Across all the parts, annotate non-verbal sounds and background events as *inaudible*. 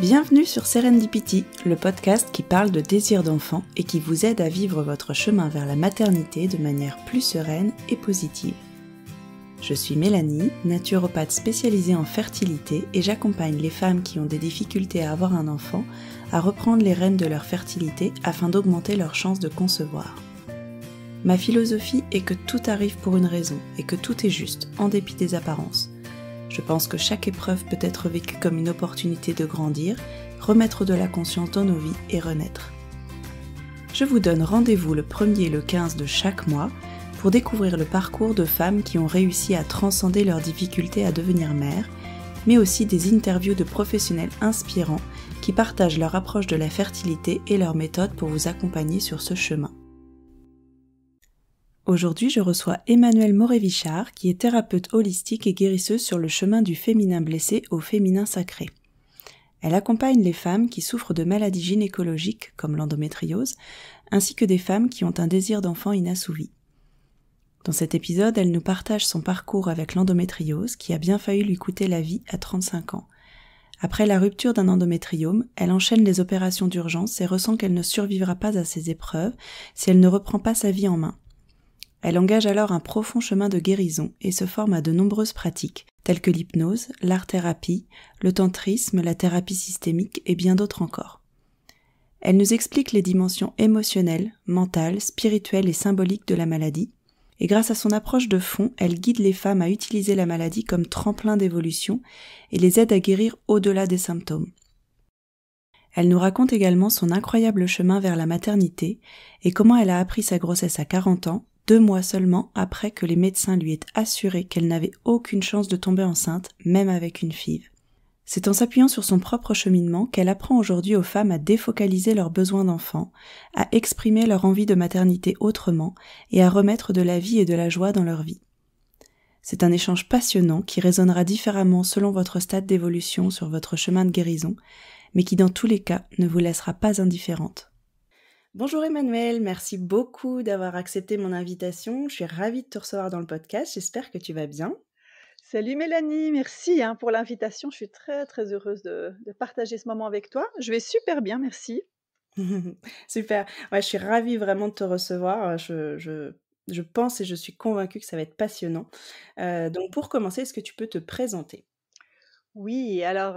Bienvenue sur Serendipity, le podcast qui parle de désir d'enfant et qui vous aide à vivre votre chemin vers la maternité de manière plus sereine et positive. Je suis Mélanie, naturopathe spécialisée en fertilité et j'accompagne les femmes qui ont des difficultés à avoir un enfant à reprendre les rênes de leur fertilité afin d'augmenter leurs chances de concevoir. Ma philosophie est que tout arrive pour une raison et que tout est juste, en dépit des apparences. Je pense que chaque épreuve peut être vécue comme une opportunité de grandir, remettre de la conscience dans nos vies et renaître. Je vous donne rendez-vous le 1er et le 15 de chaque mois pour découvrir le parcours de femmes qui ont réussi à transcender leurs difficultés à devenir mères, mais aussi des interviews de professionnels inspirants qui partagent leur approche de la fertilité et leurs méthodes pour vous accompagner sur ce chemin. Aujourd'hui, je reçois Emmanuelle Morévichard, qui est thérapeute holistique et guérisseuse sur le chemin du féminin blessé au féminin sacré. Elle accompagne les femmes qui souffrent de maladies gynécologiques comme l'endométriose, ainsi que des femmes qui ont un désir d'enfant inassouvi. Dans cet épisode, elle nous partage son parcours avec l'endométriose qui a bien failli lui coûter la vie à 35 ans. Après la rupture d'un endométriome, elle enchaîne les opérations d'urgence et ressent qu'elle ne survivra pas à ces épreuves si elle ne reprend pas sa vie en main. Elle engage alors un profond chemin de guérison et se forme à de nombreuses pratiques, telles que l'hypnose, l'art-thérapie, le tantrisme, la thérapie systémique et bien d'autres encore. Elle nous explique les dimensions émotionnelles, mentales, spirituelles et symboliques de la maladie, et grâce à son approche de fond, elle guide les femmes à utiliser la maladie comme tremplin d'évolution et les aide à guérir au-delà des symptômes. Elle nous raconte également son incroyable chemin vers la maternité et comment elle a appris sa grossesse à 40 ans deux mois seulement après que les médecins lui aient assuré qu'elle n'avait aucune chance de tomber enceinte, même avec une FIV. C'est en s'appuyant sur son propre cheminement qu'elle apprend aujourd'hui aux femmes à défocaliser leurs besoins d'enfants, à exprimer leur envie de maternité autrement et à remettre de la vie et de la joie dans leur vie. C'est un échange passionnant qui résonnera différemment selon votre stade d'évolution sur votre chemin de guérison, mais qui dans tous les cas ne vous laissera pas indifférente. Bonjour Emmanuel, merci beaucoup d'avoir accepté mon invitation. Je suis ravie de te recevoir dans le podcast. J'espère que tu vas bien. Salut Mélanie, merci hein, pour l'invitation. Je suis très très heureuse de, partager ce moment avec toi. Je vais super bien, merci. *laughs* super. Ouais, je suis ravie vraiment de te recevoir. Je, je, pense et je suis convaincue que ça va être passionnant. Euh, donc pour commencer, est-ce que tu peux te présenter? Oui, alors,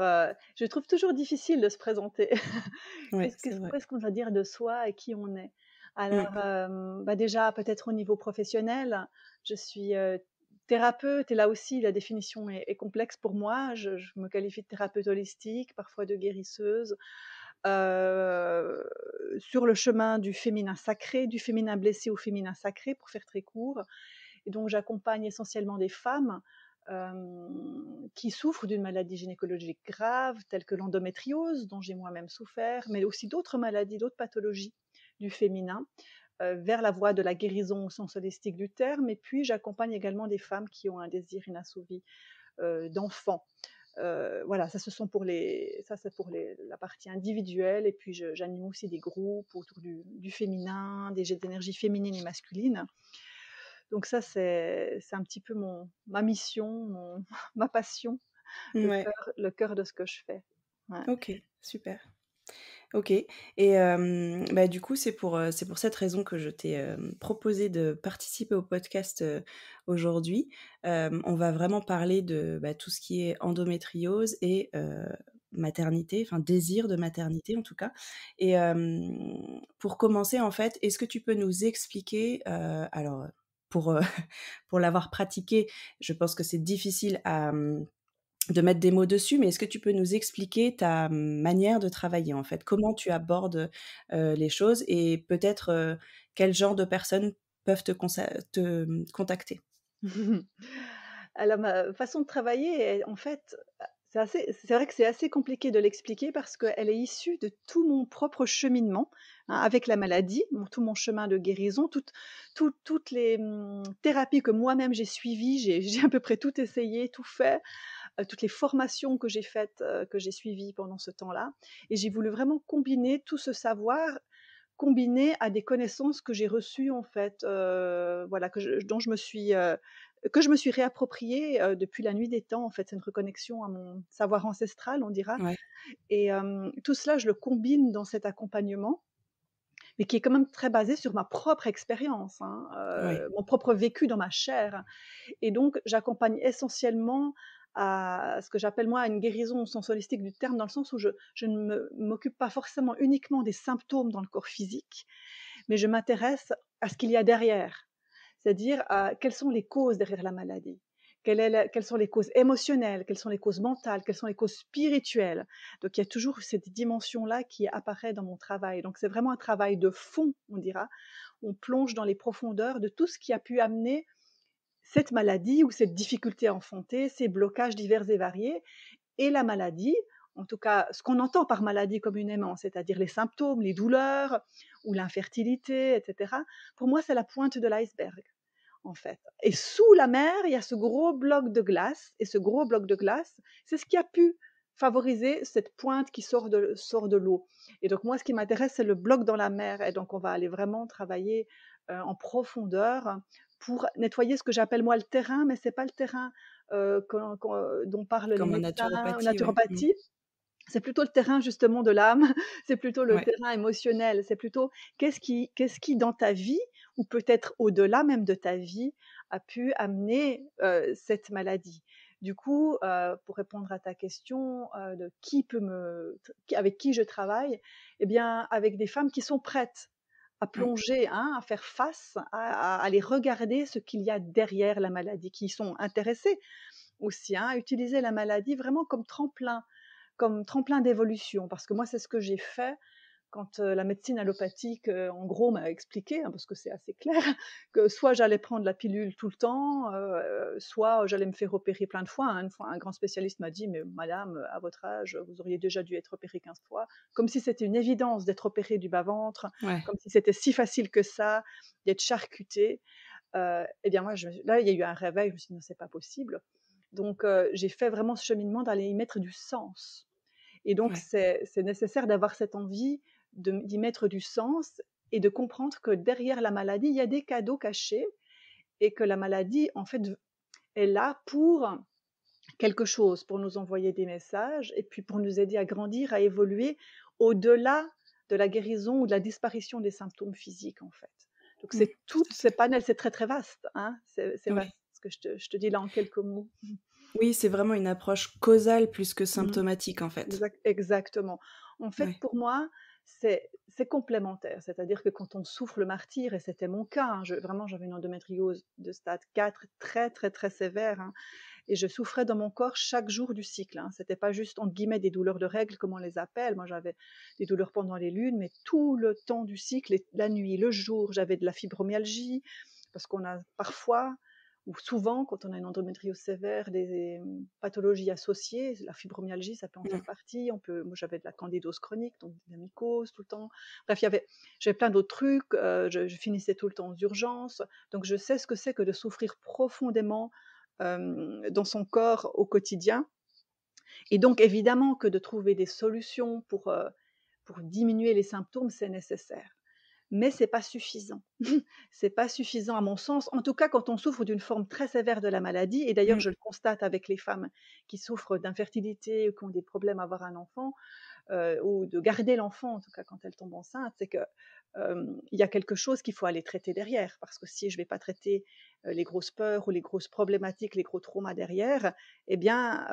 je trouve toujours difficile de se présenter. *laughs* Qu'est-ce qu'on va dire de soi et qui on est? Mmh. Alors, bah, déjà, peut-être au niveau professionnel, je suis, thérapeute et là aussi la définition est complexe pour moi. Je me qualifie de thérapeute holistique, parfois de guérisseuse, sur le chemin du féminin sacré, du féminin blessé au féminin sacré, pour faire très court et donc j'accompagne essentiellement des femmes qui souffrent d'une maladie gynécologique grave, telle que l'endométriose, dont j'ai moi-même souffert, mais aussi d'autres maladies, d'autres pathologies du féminin, vers la voie de la guérison au sens holistique du terme. Et puis, j'accompagne également des femmes qui ont un désir inassouvi d'enfant. voilà, ça, ce sont pour les, ça c'est pour les, la partie individuelle. Et puis, j'anime aussi des groupes autour du, du féminin, des énergies féminines et masculines. Donc ça, c'est un petit peu mon, ma mission, *laughs* ma passion, le, cœur, de ce que je fais. Ok, super. Ok, et bah, du coup, c'est pour, pour cette raison que je t'ai proposé de participer au podcast aujourd'hui. on va vraiment parler de bah, tout ce qui est endométriose et maternité, enfin désir de maternité en tout cas. Et pour commencer, en fait, est-ce que tu peux nous expliquer, alors pour, *laughs* pour l'avoir pratiqué, je pense que c'est difficile à, de mettre des mots dessus, mais est-ce que tu peux nous expliquer ta manière de travailler en fait? Comment tu abordes les choses et peut-être quel genre de personnes peuvent te, mmh, contacter? *laughs* Alors, ma façon de travailler, en fait, c'est vrai que c'est assez compliqué de l'expliquer parce qu'elle est issue de tout mon propre cheminement hein, avec la maladie, tout mon chemin de guérison, toutes les mmh, thérapies que moi-même j'ai suivies, j'ai *laughs* à peu près tout essayé, tout fait. Toutes les formations que j'ai faites, que j'ai suivies pendant ce temps-là. Et j'ai voulu vraiment combiner tout ce savoir combiné à des connaissances que j'ai reçues en fait, voilà, que dont je me suis que je me suis réapproprié depuis la nuit des temps. En fait, c'est une reconnexion à mon savoir ancestral, on dira. Et tout cela, je le combine dans cet accompagnement, mais qui est quand même très basé sur ma propre expérience, hein, mon propre vécu dans ma chair. Et donc, j'accompagne essentiellement à ce que j'appelle moi une guérison sens holistique du terme, dans le sens où je, je ne m'occupe pas forcément uniquement des symptômes dans le corps physique, mais je m'intéresse à ce qu'il y a derrière c'est-à-dire quelles sont les causes derrière la maladie? quelles sont les causes émotionnelles, quelles sont les causes mentales, quelles sont les causes spirituelles? Donc il y a toujours cette dimension-là qui apparaît dans mon travail. Donc c'est vraiment un travail de fond, on dira. On plonge dans les profondeurs de tout ce qui a pu amener cette maladie ou cette difficulté à enfanter, ces blocages divers et variés. Et la maladie, en tout cas ce qu'on entend par maladie communément, c'est-à-dire les symptômes, les douleurs ou l'infertilité, etc. Pour moi, c'est la pointe de l'iceberg, en fait. Et sous la mer, il y a ce gros bloc de glace, et ce gros bloc de glace, c'est ce qui a pu favoriser cette pointe qui sort de, sort de l'eau. Et donc moi, ce qui m'intéresse, c'est le bloc dans la mer. Et donc on va aller vraiment travailler euh, en profondeur pour nettoyer ce que j'appelle moi le terrain, mais c'est pas le terrain euh, dont parle Comme les naturopathie. naturopathie. Mmh c'est plutôt le terrain justement de l'âme, *laughs* c'est plutôt le terrain émotionnel, c'est plutôt qu'est-ce qui, qu'est-ce qui dans ta vie, ou peut-être au-delà même de ta vie, a pu amener cette maladie? Du coup, pour répondre à ta question de qui peut me, avec qui je travaille, eh bien, avec des femmes qui sont prêtes à mmh. plonger, hein, à faire face, à, à, aller regarder ce qu'il y a derrière la maladie, qui sont intéressées aussi hein, à utiliser la maladie vraiment comme tremplin comme tremplin d'évolution, parce que moi, c'est ce que j'ai fait quand la médecine allopathique, en gros, m'a expliqué, hein, parce que c'est assez clair, *laughs* que soit j'allais prendre la pilule tout le temps, soit j'allais me faire opérer plein de fois. Hein. Une fois, un grand spécialiste m'a dit, mais madame, à votre âge, vous auriez déjà dû être opérée 15 fois, comme si c'était une évidence d'être opérée du bas-ventre, comme si c'était si facile que ça, d'être charcuté. eh bien, moi, là, il y a eu un réveil, je me suis dit, non, c'est pas possible. Donc, j'ai fait vraiment ce cheminement d'aller y mettre du sens. Et donc, c'est nécessaire d'avoir cette envie d'y mettre du sens et de comprendre que derrière la maladie, il y a des cadeaux cachés et que la maladie, en fait, est là pour quelque chose, pour nous envoyer des messages et puis pour nous aider à grandir, à évoluer au-delà de la guérison ou de la disparition des symptômes physiques, en fait. Donc, c'est tout, c'est panel, c'est très, très vaste. Hein c'est vaste ce que je te, je te dis là en quelques mots. Oui, c'est vraiment une approche causale plus que mmh. symptomatique, en fait. exactement. En fait, pour moi, c'est complémentaire. C'est-à-dire que quand on souffre le martyr, et c'était mon cas, hein, vraiment j'avais une endométriose de stade 4 très très très sévère, hein, et je souffrais dans mon corps chaque jour du cycle. Hein. C'était pas juste entre guillemets des douleurs de règles comme on les appelle. Moi j'avais des douleurs pendant les lunes, mais tout le temps du cycle, la nuit, le jour, j'avais de la fibromyalgie parce qu'on a parfois ou souvent, quand on a une endométriose sévère, des pathologies associées, la fibromyalgie, ça peut en faire mmh. partie. On peut, moi, j'avais de la candidose chronique, donc de la mycose tout le temps. Bref, il y avait, j'avais plein d'autres trucs. je, finissais tout le temps aux urgences. Donc, je sais ce que c'est que de souffrir profondément dans son corps au quotidien. Et donc, évidemment, que de trouver des solutions pour, pour diminuer les symptômes, c'est nécessaire mais c'est pas suffisant. *laughs* c'est pas suffisant à mon sens, en tout cas quand on souffre d'une forme très sévère de la maladie, et d'ailleurs mmh. je le constate avec les femmes qui souffrent d'infertilité ou qui ont des problèmes à avoir un enfant, euh, ou de garder l'enfant, en tout cas quand elles tombent enceintes, c'est que il y a quelque chose qu'il faut aller traiter derrière, parce que si je ne vais pas traiter les grosses peurs ou les grosses problématiques, les gros traumas derrière, eh bien,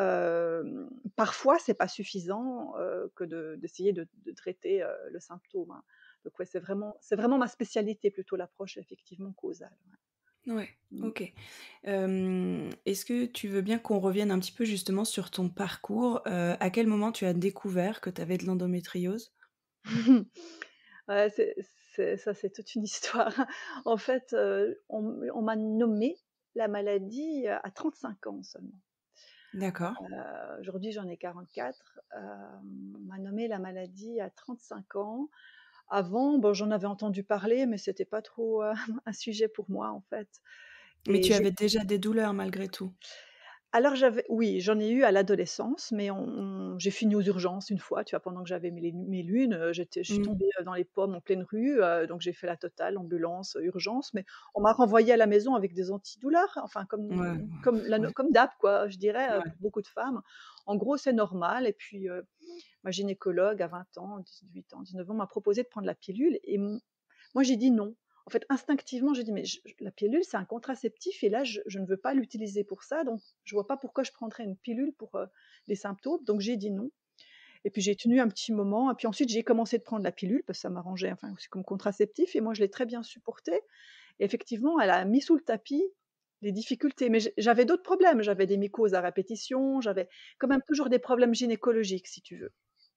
parfois c'est pas suffisant que d'essayer de, traiter le symptôme. Hein. Donc c'est vraiment, c'est vraiment ma spécialité plutôt l'approche effectivement causale. Ouais. Mmh. ok. Est-ce que tu veux bien qu'on revienne un petit peu justement sur ton parcours? À quel moment tu as découvert que tu avais de l'endométriose? *laughs* Ouais, Ça, c'est toute une *laughs* histoire. En fait, on, m'a nommé la maladie à 35 ans seulement. D'accord. Aujourd'hui, j'en ai 44. on m'a nommé la maladie à 35 ans. Avant, bon, j'en avais entendu parler, mais c'était pas trop *laughs* un sujet pour moi en fait. Mais tu avais déjà des douleurs malgré tout. Alors j'avais oui, j'en ai eu à l'adolescence, mais on on j'ai fini aux urgences une fois, tu vois? Pendant que j'avais mes mes lunes, j'étais je suis Mmh. tombée, heu, dans les pommes en pleine rue, heu, donc j'ai fait la totale, ambulance, urgence, mais on m'a renvoyée à la maison avec des antidouleurs, enfin comme ouais, comme ouais, comme d'hab quoi, je dirais, ouais. pour beaucoup de femmes. En gros, c'est normal et puis, ma gynécologue à 20 ans, 18 ans, 19 ans, m'a proposé de prendre la pilule et moi j'ai dit: «Non». En fait, instinctivement, j'ai dit: «Mais la pilule, c'est un contraceptif et là, je ne veux pas l'utiliser pour ça, donc je vois pas pourquoi je prendrais une pilule pour, heu, les symptômes». Donc j'ai dit: «Non» et puis j'ai tenu un petit moment et puis ensuite j'ai commencé de prendre la pilule parce que ça m'arrangeait, enfin, comme contraceptif et moi je l'ai très bien supporté. Et effectivement, elle a mis sous le tapis les difficultés, mais j'avais d'autres problèmes. J'avais des mycoses à répétition, j'avais quand même toujours des problèmes gynécologiques, si tu veux.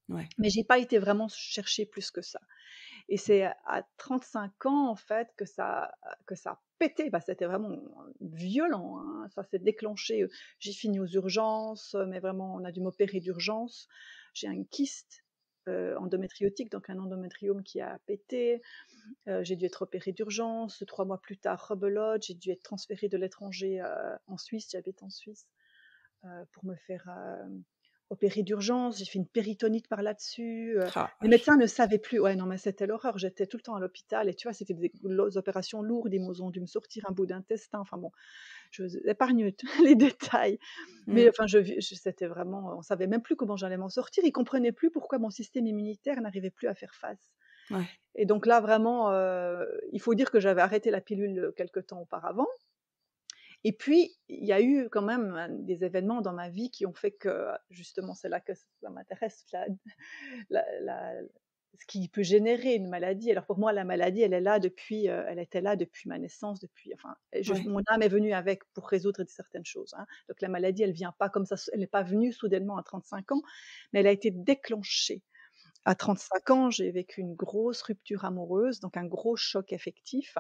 Ouais. Mais j'ai pas été vraiment chercher plus que ça. Et c'est à 35 ans, en fait, que ça que ça a pété. Bah, c'était vraiment violent, hein. Ça s'est déclenché, heu, j'ai fini aux urgences, mais vraiment on a dû m'opérer d'urgence. J'ai un kyste, heu, endométriotique, donc un endométriome qui a pété. Heu, j'ai dû être opérée d'urgence. 3 mois plus tard, rebelote, j'ai dû être transférée de l'étranger, heu, en Suisse, j'habite en Suisse, heu, pour me faire, opérer d'urgence. J'ai fait une péritonite par là-dessus, Ah les médecins ne savaient plus. Ouais, non, mais c'était l'horreur. J'étais tout le temps à l'hôpital et tu vois, c'était des opérations lourdes. Ils m'ont dû me sortir un bout d'intestin. Enfin bon, je vous épargne *laughs* les détails. Mais Mmh. enfin, je vis je c'était vraiment on savait même plus comment j'allais m'en sortir. Ils comprenaient plus pourquoi mon système immunitaire n'arrivait plus à faire face. Ouais. Et donc là, vraiment, heu, il faut dire que j'avais arrêté la pilule, heu, quelque temps auparavant. Et puis, il y a eu quand même, heu, des événements dans ma vie qui ont fait que, justement, c'est là que ça m'intéresse, la la la ce qui peut générer une maladie. Alors pour moi, la maladie, elle est là depuis, heu, elle était là depuis ma naissance, depuis enfin, et je Ouais. mon âme est venue avec pour résoudre certaines choses, hein. Donc la maladie, elle vient pas comme ça, elle n'est pas venue soudainement à 35 ans, mais elle a été déclenchée. À 35 ans, j'ai vécu une grosse rupture amoureuse, donc un gros choc affectif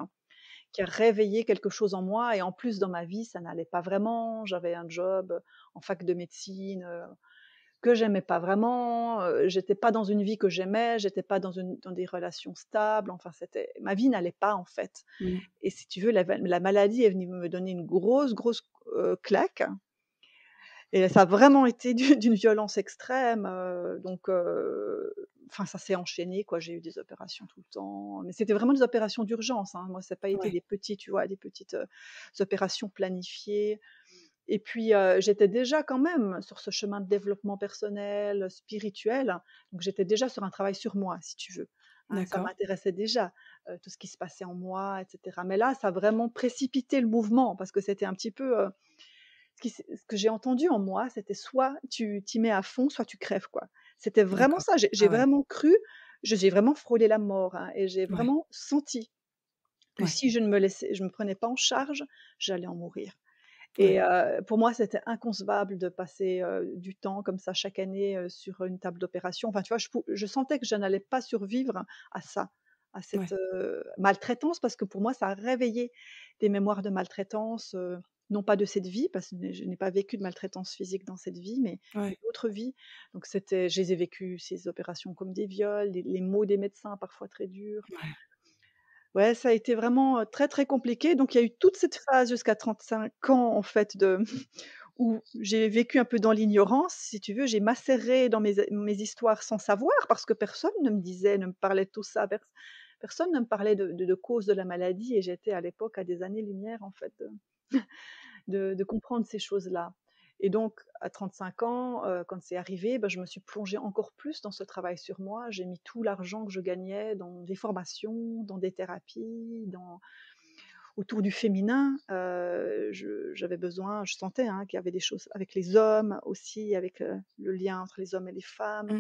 qui a réveillé quelque chose en moi et en plus dans ma vie, ça n'allait pas vraiment. J'avais un job, en fac de médecine, heu, que j'aimais pas vraiment, heu, j'étais pas dans une vie que j'aimais, j'étais pas dans une dans des relations stables, enfin c'était ma vie n'allait pas en fait Mmh. et si tu veux la la maladie est venue me donner une grosse, grosse, heu, claque et ça a vraiment été d'u d'une violence extrême, heu, donc enfin ça s'est enchaîné quoi. J'ai eu des opérations tout le temps, mais c'était vraiment des opérations d'urgence, hein. Moi, ça a pas été Ouais. des petits, tu vois, des petites, opérations planifiées et puis, j'étais déjà quand même sur ce chemin de développement personnel, spirituel, donc j'étais déjà sur un travail sur moi, si tu veux, hein. Ça m'intéressait déjà, tout ce qui se passait en moi et cetera, mais là, ça a vraiment précipité le mouvement parce que c'était un petit peu, ce qui ce que j'ai entendu en moi, c'était soit tu t'y mets à fond, soit tu crèves, quoi. C'était vraiment ça. J'ai Ah ouais. vraiment cru, j'ai vraiment frôlé la mort, hein et j'ai Ouais. vraiment senti que Ouais. si je ne me laissais je me prenais pas en charge, j'allais en mourir et pour moi, c'était inconcevable de passer, du temps comme ça chaque année, sur une table d'opération. Enfin, tu vois, je sentais que je n'allais pas survivre à ça, à cette, Ouais. maltraitance parce que pour moi, ça a réveillé des mémoires de maltraitance, non pas de cette vie parce que je n'ai pas vécu de maltraitance physique dans cette vie, mais Ouais. d'autres vies. Donc c'était je les ai vécues ces opérations comme des viols, les les mots des médecins parfois très durs. Ouais. Ouais, ça a été vraiment, très, très compliqué. Donc il y a eu toute cette phase jusqu'à 35 ans en fait *laughs* où j'ai vécu un peu dans l'ignorance, si tu veux. J'ai macéré dans mes histoires sans savoir parce que personne ne me disait, ne me parlait de tout ça. Pers personne ne me parlait de de de la maladie et j'étais à l'époque à des années-lumière en fait de *laughs* comprendre ces choses-là. Et donc à 35 ans, heu, quand c'est arrivé, bah, je me suis plongée encore plus dans ce travail sur moi. J'ai mis tout l'argent que je gagnais dans des formations, dans des thérapies, dans autour du féminin. Je j'avais besoin je sentais, hein, qu'il y avait des choses avec les hommes aussi, avec, heu, le lien entre les hommes et les femmes.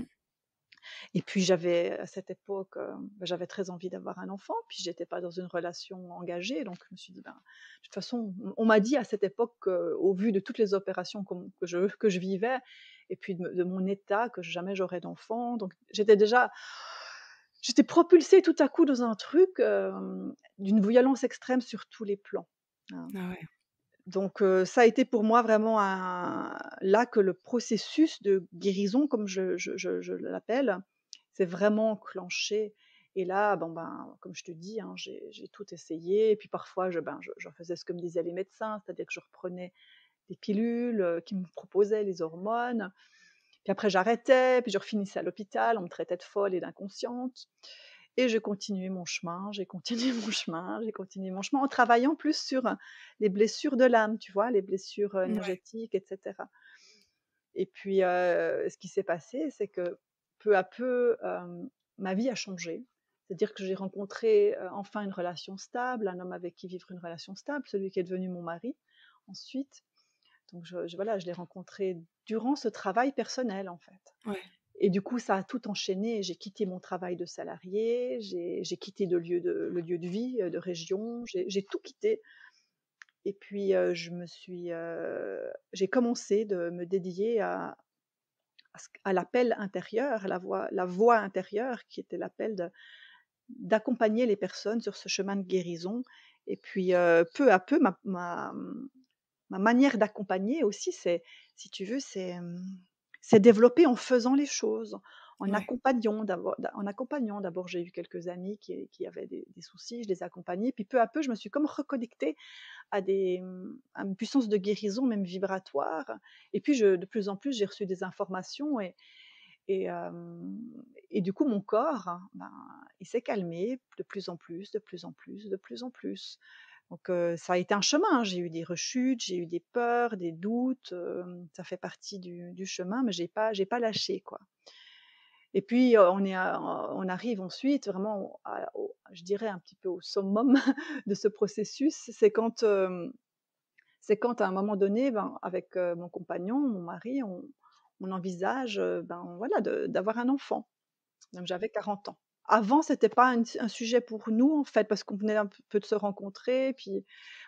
Et puis j'avais à cette époque, heu, bah, j'avais très envie d'avoir un enfant, puis j'étais pas dans une relation engagée, donc je me suis dit: «Ben, de toute façon», on m'a dit à cette époque qu'au vu de toutes les opérations que je que je vivais et puis de mon état, que jamais j'aurais d'enfant, donc j'étais déjà j'étais propulsée tout à coup dans un truc, hem, d'une violence extrême sur tous les plans, hein. Ah ouais. Donc ça a été pour moi vraiment là que le processus de guérison comme je l'appelle, s'est vraiment enclenché et là, bon ben, comme je te dis, hein, j'ai tout essayé et puis parfois je ben, je faisais ce que me disaient les médecins, c'est-à-dire que je reprenais des pilules qui me proposaient les hormones. Puis après, j'arrêtais, puis je refinissais à l'hôpital, on me traitait de folle et d'inconsciente. Et je continuais mon chemin, j'ai continué *laughs* mon chemin, j'ai continué mon chemin en travaillant plus sur les blessures de l'âme, tu vois, les blessures énergétiques, etc. Et puis, ce qui s'est passé, c'est que peu à peu, ma vie a changé. C'est-à-dire que j'ai rencontré enfin une relation stable, un homme avec qui vivre une relation stable, celui qui est devenu mon mari ensuite. Donc je, voilà, je l'ai rencontré durant ce travail personnel en fait. Et du coup, ça a tout enchaîné. J'ai quitté mon travail de salarié, j'ai quitté le lieu de vie, de région, j'ai tout quitté. Et puis, je me suis, j'ai commencé de me dédier à, à, l'appel intérieur, la voix, la voix intérieure, qui était l'appel d'accompagner les personnes sur ce chemin de guérison. Et puis, peu à peu, ma, ma manière d'accompagner aussi, c'est, si tu veux, c'est, c'est développé en faisant les choses, en accompagnant d'abord. En accompagnant d'abord, j'ai eu quelques amis qui, qui avaient des, soucis, je les accompagnais, puis peu à peu, je me suis comme reconnectée à des, à une puissance de guérison, même vibratoire. Et puis, je, de plus en plus, j'ai reçu des informations et et, et, du coup, mon corps, ben, il s'est calmé de plus en plus, de plus en plus, de plus en plus. Donc ça a été un chemin. Hein. J'ai eu des rechutes, j'ai eu des peurs, des doutes. ça fait partie du, chemin, mais j'ai pas, j'ai pas lâché quoi. Et puis on est, on arrive ensuite vraiment, je dirais un petit peu au summum *laughs* de ce processus. C'est quand, c'est quand à un moment donné, ben, avec mon compagnon, mon mari, on, envisage, ben voilà, d'avoir un enfant. Donc j'avais 40 ans avant, c'était pas un, sujet pour nous, en fait, parce qu'on venait un peu de se rencontrer, puis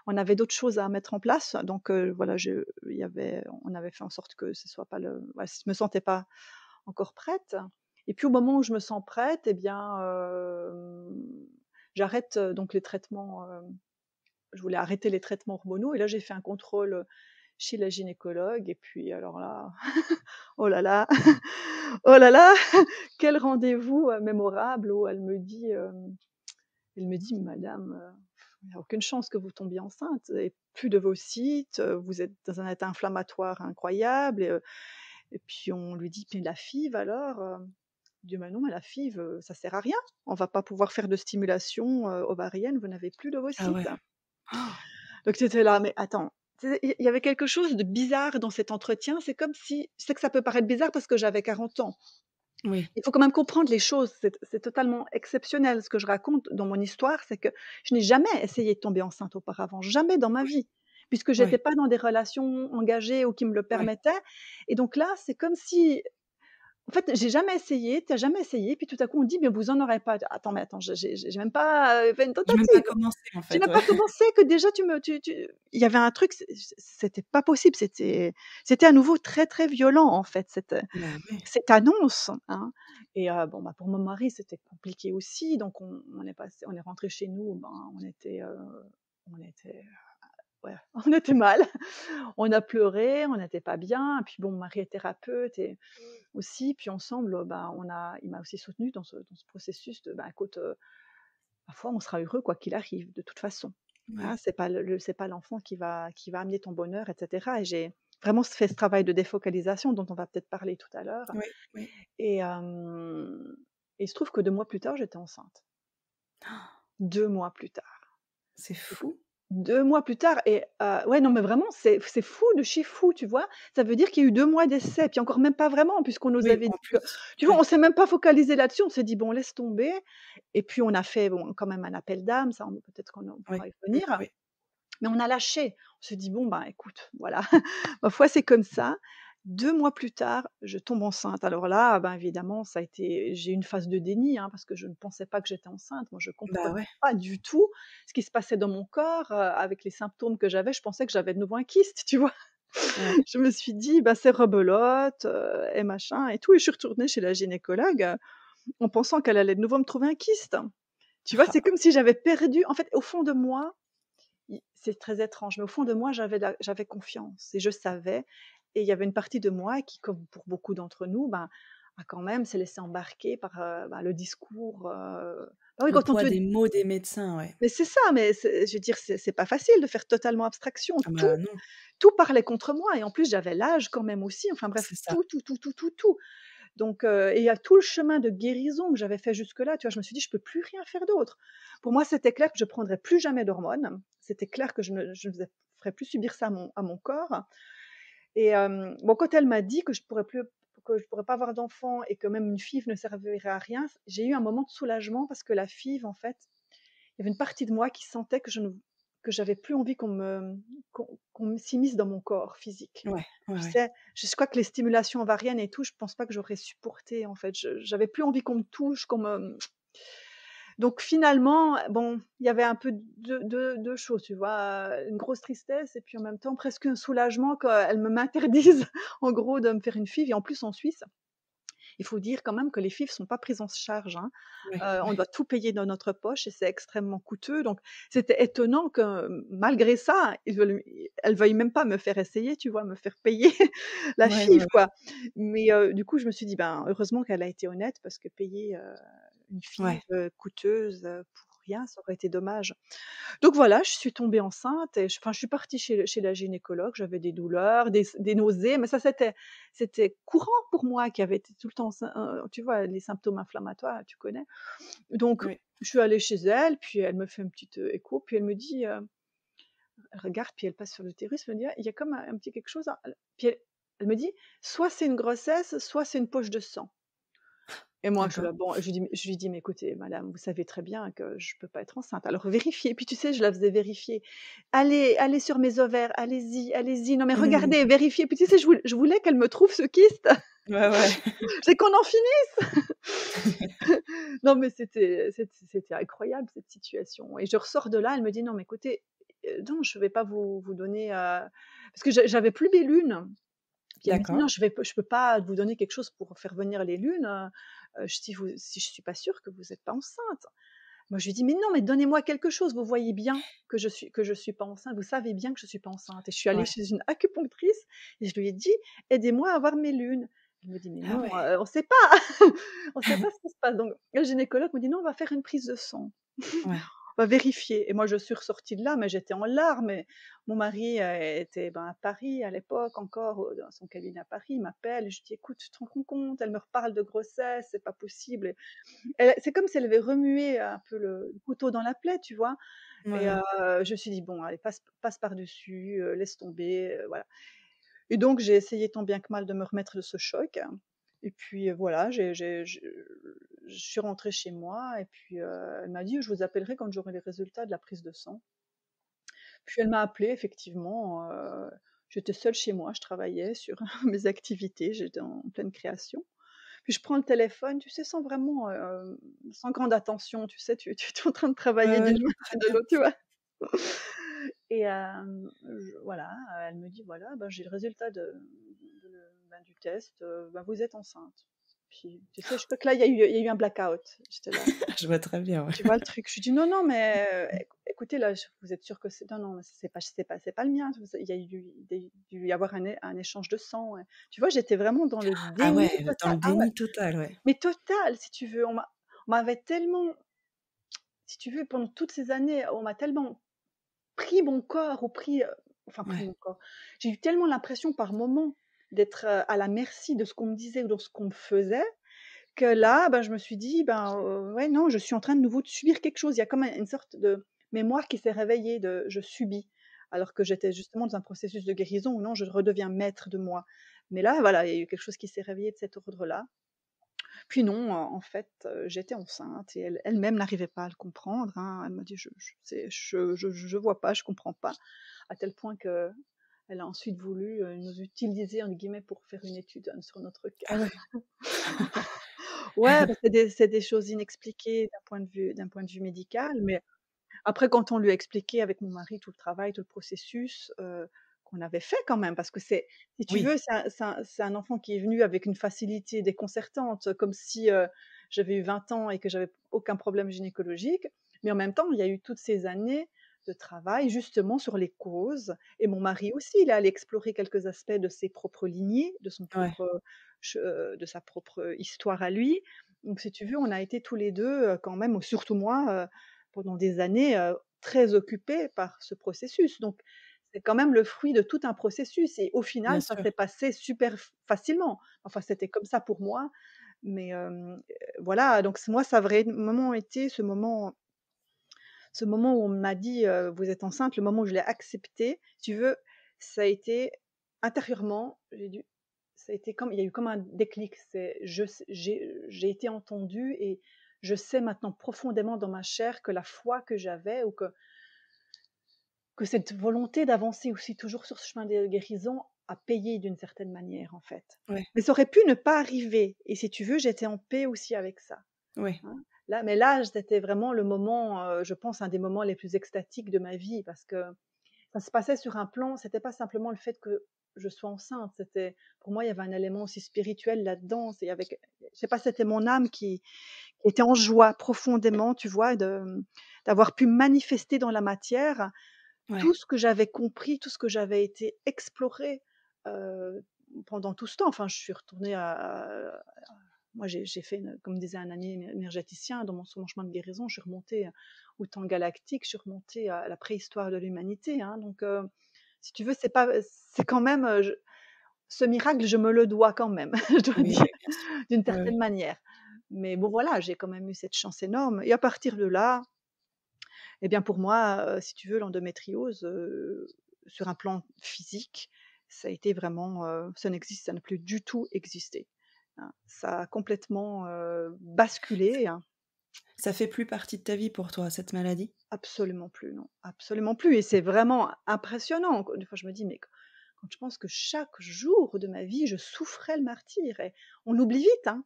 on avait d'autres choses à mettre en place. Donc, voilà, on avait fait en sorte que ce soit pas le. je me sentais pas encore prête. Et puis, au moment où je me sens prête, eh bien, j'arrête donc les traitements. je voulais arrêter les traitements hormonaux, et là, j'ai fait un contrôle chez la gynécologue. Et puis, alors là, *laughs* oh là là, *laughs* oh là là, *laughs* quel rendez-vous euh, mémorable où elle me dit, euh, elle me dit, madame, euh, il n'y a aucune chance que vous tombiez enceinte. N'avez plus de vos sites, vous êtes dans un état inflammatoire incroyable. Et, puis on lui dit, mais la FIV alors Dieu mais non, mais la FIV, ça sert à rien. On va pas pouvoir faire de stimulation ovarienne, vous n'avez plus de vos ah sites. Donc c'était là, mais attends, il y avait quelque chose de bizarre dans cet entretien. C'est comme si, je sais que ça peut paraître bizarre parce que j'avais 40 ans. Oui. Il faut quand même comprendre les choses. C'est totalement exceptionnel. Ce que je raconte dans mon histoire, c'est que je n'ai jamais essayé de tomber enceinte auparavant, jamais dans ma vie, puisque je n'étais pas dans des relations engagées ou qui me le permettaient. Et donc là, c'est comme si en fait, j'ai jamais essayé, tu n'as jamais essayé, puis tout à coup on dit, mais vous en aurez pas. Attends, mais attends, j'ai même pas fait une tentative. J'ai même pas commencé en fait. J'ai même pas commencé que déjà tu me, il y avait un truc, c'était pas possible, c'était, c'était à nouveau très très violent en fait cette, bah cette annonce. Hein. Et bon, bah, pour mon mari c'était compliqué aussi, donc on, est passé, on est rentré chez nous, ben, on était, on était ouais, *laughs* on était mal. On a pleuré, on n'était pas bien. puis bon, mon mari est thérapeute et aussi, puis ensemble, bah, on a, il m'a aussi soutenu dans ce, dans ce processus de, bah, écoute, parfois on sera heureux quoi qu'il arrive, de toute façon. Hein, c'est pas le, c'est pas l'enfant qui va, qui va amener ton bonheur, etc. Et j'ai vraiment fait ce travail de défocalisation dont on va peut-être parler tout à l'heure. Et, et il se trouve que deux mois plus tard, j'étais enceinte. Deux mois plus tard. C'est fou. Deux mois plus tard et ouais, non, mais vraiment, c'est fou de chez fou, tu vois? Ça veut dire qu'il y a eu deux mois d'essai, puis encore même pas vraiment puisqu'on nous avait dit tu vois? On s'est même pas focalisé là-dessus, on s'est dit: «Bon, laisse tomber» et puis on a fait, bon, quand même un appel d'âme, ça, peut-être qu'on pourra y revenir. Mais on a lâché. On s'est dit: «Bon, ben, écoute, voilà, *laughs* ma foi, c'est comme ça». Deux mois plus tard, je tombe enceinte. Alors là, ben évidemment, ça a été, j'ai eu une phase de déni hein, parce que je ne pensais pas que j'étais enceinte. Moi, je ne bah comprenais pas du tout ce qui se passait dans mon corps avec les symptômes que j'avais. Je pensais que j'avais de nouveau un kyste, *laughs* tu vois. je me suis dit, bah, c'est rebelote et machin et tout. Et je suis retournée chez la gynécologue en pensant qu'elle allait de nouveau me trouver un kyste. Tu vois, c'est comme si j'avais perdu. En fait, au fond de moi, c'est très étrange, mais au fond de moi, j'avais, j'avais confiance et je savais et il y avait une partie de moi qui, comme pour beaucoup d'entre nous, ben, a quand même s'est laissé embarquer par ben, le discours oui, quand on te... des mots des médecins, ouais. Mais c'est ça, mais je veux dire, c'est pas facile de faire totalement abstraction. Ah bah tout, tout, parlait contre moi, et en plus j'avais l'âge quand même aussi. Enfin bref, tout, tout, tout, tout, tout, tout. Donc, et il y a tout le chemin de guérison que j'avais fait jusque-là. Tu vois, je me suis dit, je peux plus rien faire d'autre. Pour moi, c'était clair que je prendrais plus jamais d'hormones. C'était clair que je ne, je ne ferais plus subir ça à mon, à mon corps. Et bon, quand elle m'a dit que je pourrais plus que je pourrais pas avoir d'enfant et que même une FIV ne servirait à rien, j'ai eu un moment de soulagement parce que la FIV, en fait, il y avait une partie de moi qui sentait que je ne que j'avais plus envie qu'on me qu'on, s'immisce dans mon corps physique. Ouais, ouais, sais, je crois que les stimulations ovariennes et tout, je pense pas que j'aurais supporté en fait. j'avais plus envie qu'on me touche, qu'on me donc finalement, bon, il y avait un peu de, de, choses, tu vois, une grosse tristesse et puis en même temps presque un soulagement qu'elle me m'interdise *laughs* en gros de me faire une FIV. Et en plus en Suisse, il faut dire quand même que les FIV ne sont pas prises en charge. Hein. Euh, on doit tout payer dans notre poche et c'est extrêmement coûteux. Donc c'était étonnant que malgré ça, elle ne veuille même pas me faire essayer, tu vois, me faire payer *laughs* la FIV, quoi. Mais euh, du coup, je me suis dit, ben, heureusement qu'elle a été honnête parce que payer euh, une fille coûteuse pour rien, ça aurait été dommage. Donc voilà, je suis tombée enceinte et je, enfin, je suis partie chez, chez la gynécologue, j'avais des douleurs, des, nausées, mais ça c'était, c'était courant pour moi qui avait été tout le temps, tu vois, les symptômes inflammatoires, tu connais. Donc je suis allée chez elle, puis elle me fait une petite écho, puis elle me dit, elle regarde, puis elle passe sur l'utérus, elle me dit, «Ah, il y a comme un, petit quelque chose. Hein». Puis elle me dit, soit c'est une grossesse, soit c'est une poche de sang. Et moi, je, bon, je, lui dis, je lui dis, mais écoutez, madame, vous savez très bien que je ne peux pas être enceinte. Alors vérifiez. Puis tu sais, je la faisais vérifier. Allez, allez sur mes ovaires, allez-y, allez-y. Non mais mmh. regardez, vérifiez. Puis tu sais, je voulais, qu'elle me trouve ce kyste. Ouais, ouais. *laughs* C'est qu'on en finisse. *laughs* non mais c'était, c'était incroyable cette situation. Et je ressors de là, elle me dit, non mais écoutez, euh, non, je ne vais pas vous, vous donner... Euh, parce que j'avais plus mes lunes. Puis elle me dit, non, je ne peux pas vous donner quelque chose pour faire venir les lunes si, vous, si je suis pas sûre que vous n'êtes pas enceinte. Moi, je lui dis, mais non, mais donnez-moi quelque chose. Vous voyez bien que je suis que je suis pas enceinte. Vous savez bien que je suis pas enceinte. Et je suis allée chez une acupunctrice et je lui ai dit, aidez-moi à avoir mes lunes. Elle me dit, mais ah non, on ne sait pas. *laughs* on sait pas ce qui se passe. Donc, le gynécologue me dit, non, on va faire une prise de sang. Ouais va vérifier. Et moi, je suis ressortie de là, mais j'étais en larmes. Et mon mari était ben, à Paris à l'époque encore, dans son cabinet à Paris. Il m'appelle. Je dis, écoute, tu te rends compte Elle me reparle de grossesse, c'est pas possible. C'est comme si elle avait remué un peu le couteau dans la plaie, tu vois? Et euh, je me suis dit, bon, allez, passe, passe par-dessus, euh, laisse tomber, voilà. Et donc, j'ai essayé tant bien que mal de me remettre de ce choc. Et puis voilà, je suis rentrée chez moi et puis elle m'a dit je vous appellerai quand j'aurai les résultats de la prise de sang. Puis elle m'a appelé effectivement. j'étais seule chez moi, je travaillais sur *laughs* mes activités, j'étais en pleine création. Puis je prends le téléphone, tu sais, sans vraiment, sans grande attention, tu sais, tu, *laughs* tu es en train de travailler d'une main de l'autre, tu vois. *laughs* Et voilà, elle me dit voilà, ben, j'ai le résultat de, ben, du test, ben, vous êtes enceinte. Puis, tu sais, je crois que là, il y, a eu, y a eu un blackout. J'étais là. je vois très bien. Tu vois le truc. Je lui dis non, non, mais écoutez, là, vous êtes sûr que c'est. Non, non, c'est pas, c'est pas, c'est pas le mien. Il y a dû, y avoir un, un, échange de sang. Tu vois, j'étais vraiment dans le déni. Ah ouais, total. dans le ah déni total, ouais. Mais total, si tu veux. On m'avait tellement. Si tu veux, pendant toutes ces années, on m'a tellement pris mon corps, au prix. Enfin, pris mon corps. J'ai eu tellement l'impression par moments d'être à la merci de ce qu'on me disait ou de ce qu'on me faisait, que là, ben, je me suis dit, ben ouais, non, je suis en train de nouveau de subir quelque chose. Il y a comme une sorte de mémoire qui s'est réveillée de je subis, alors que j'étais justement dans un processus de guérison où non, je redeviens maître de moi. Mais là, voilà, il y a eu quelque chose qui s'est réveillé de cet ordre-là. Puis non, en fait, j'étais enceinte et elle-même n'arrivait pas à le comprendre. Hein. Elle m'a dit, je je, je, je, vois pas, je comprends pas, à tel point que elle a ensuite voulu euh, nous utiliser, en guillemets, pour faire une étude hein, sur notre cas. Ah ouais, *laughs* c'est des, choses inexpliquées d'un point, de vue, point de vue médical, mais après, quand on lui a expliqué avec mon mari tout le travail, tout le processus euh, qu'on avait fait quand même, parce que c'est, si tu veux, c'est un, enfant qui est venu avec une facilité déconcertante, comme si euh, j'avais eu 20 ans et que j'avais aucun problème gynécologique, mais en même temps, il y a eu toutes ces années de travail justement sur les causes. Et mon mari aussi, il est allé explorer quelques aspects de ses propres lignées, de son propre, de sa propre histoire à lui. Donc, si tu veux, on a été tous les deux quand même, surtout moi, pendant des années, très occupés par ce processus. Donc, c'est quand même le fruit de tout un processus. Et au final, ça s'est passé super facilement. Enfin, c'était comme ça pour moi. Mais voilà, donc moi, ça a vraiment été ce moment, ce moment où on m'a dit vous êtes enceinte, le moment où je l'ai accepté. Tu veux, ça a été intérieurement, j'ai dû, ça a été comme, il y a eu comme un déclic. C'est, j'ai été entendue et je sais maintenant profondément dans ma chair que la foi que j'avais ou que que cette volonté d'avancer aussi toujours sur ce chemin de guérison a payé d'une certaine manière en fait. Mais ça aurait pu ne pas arriver. Et si tu veux, j'étais en paix aussi avec ça. Oui. Hein. Là, mais là, c'était vraiment le moment, euh, je pense, un des moments les plus extatiques de ma vie parce que ça se passait sur un plan. C'était pas simplement le fait que je sois enceinte. C'était, pour moi, il y avait un élément aussi spirituel là-dedans. C'est avec, je sais pas, c'était mon âme qui, qui, était en joie profondément, tu vois, d'avoir pu manifester dans la matière tout ce que j'avais compris, tout ce que j'avais été exploré pendant tout ce temps. Enfin, je suis retournée à. Moi, j'ai fait, comme disait un ami énergéticien, dans mon, sur mon chemin de guérison, je suis remontée au temps galactique, je suis remontée à la préhistoire de l'humanité. Hein. donc, si tu veux, c'est pas, c'est quand même. ce miracle, je me le dois quand même, *laughs* je dois dire, d'une certaine manière. Mais bon, voilà, j'ai quand même eu cette chance énorme. Et à partir de là, eh bien pour moi, si tu veux, l'endométriose, sur un plan physique, ça a été vraiment, ça n'existe, ça n'a plus du tout existé. Hein. Ça a complètement basculé. Hein. Ça fait plus partie de ta vie pour toi, cette maladie? Absolument plus, non, absolument plus. Et c'est vraiment impressionnant. Une fois, je me dis, mais quand je pense que chaque jour de ma vie, je souffrais le martyr, et on l'oublie vite, hein,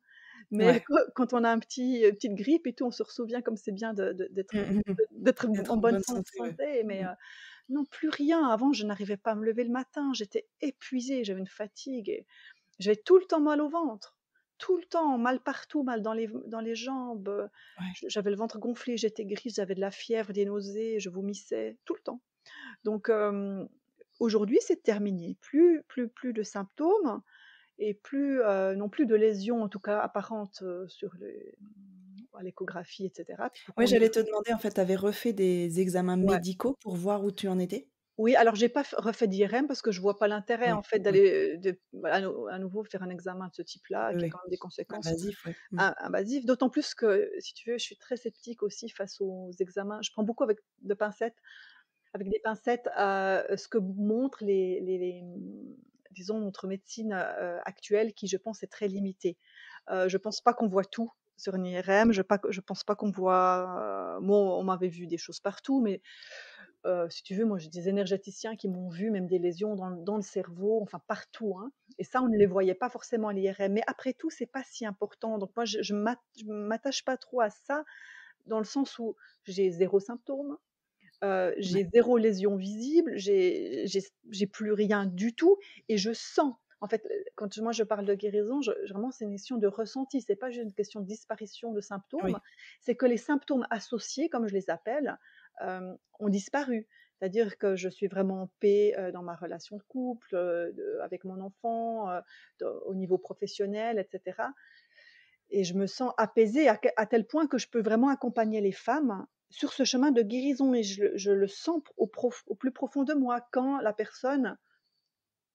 mais quand on a un petit, une petite grippe et tout, on se souvient comme c'est bien d'être mmh, mmh, mmh. en bonne santé. Mais non, plus rien. Avant, je n'arrivais pas à me lever le matin. J'étais épuisée, j'avais une fatigue. J'avais tout le temps mal au ventre. Tout le temps, mal partout, mal dans les, dans les jambes. J'avais le ventre gonflé, j'étais grise, j'avais de la fièvre, des nausées, je vomissais tout le temps. Donc aujourd'hui, c'est terminé. Plus, plus, plus de symptômes et plus non plus de lésions, en tout cas apparentes sur l'échographie, etc. Oui, j'allais te demander, en fait, tu avais refait des examens médicaux pour voir où tu en étais? Oui, alors j'ai pas refait d'IRM parce que je vois pas l'intérêt en fait d'aller à, nouveau faire un examen de ce type-là qui a quand même des conséquences mmh. invasives. D'autant plus que si tu veux, je suis très sceptique aussi face aux examens. Je prends beaucoup avec de pincettes, avec des pincettes à ce que montrent les, disons, notre médecine actuelle qui, je pense, est très limitée. je ne pense pas qu'on voit tout sur une IRM. Je ne pense pas qu'on voit. moi, on m'avait vu des choses partout, mais si tu veux, moi, j'ai des énergéticiens qui m'ont vu même des lésions dans, le cerveau, enfin partout. Hein. Et ça, on ne les voyait pas forcément à l'IRM. Mais après tout, c'est pas si important. Donc moi, je ne m'attache pas trop à ça, dans le sens où j'ai zéro symptôme j'ai zéro lésion visible, j'ai plus rien du tout et je sens. En fait, quand moi je parle de guérison, vraiment c'est une question de ressenti, c'est pas juste une question de disparition de symptômes, c'est que les symptômes associés, comme je les appelle, ont disparu. C'est-à-dire que je suis vraiment en paix dans ma relation de couple, avec mon enfant, au niveau professionnel, etc. Et je me sens apaisée à, tel point que je peux vraiment accompagner les femmes sur ce chemin de guérison et je, le sens au, plus profond de moi quand la personne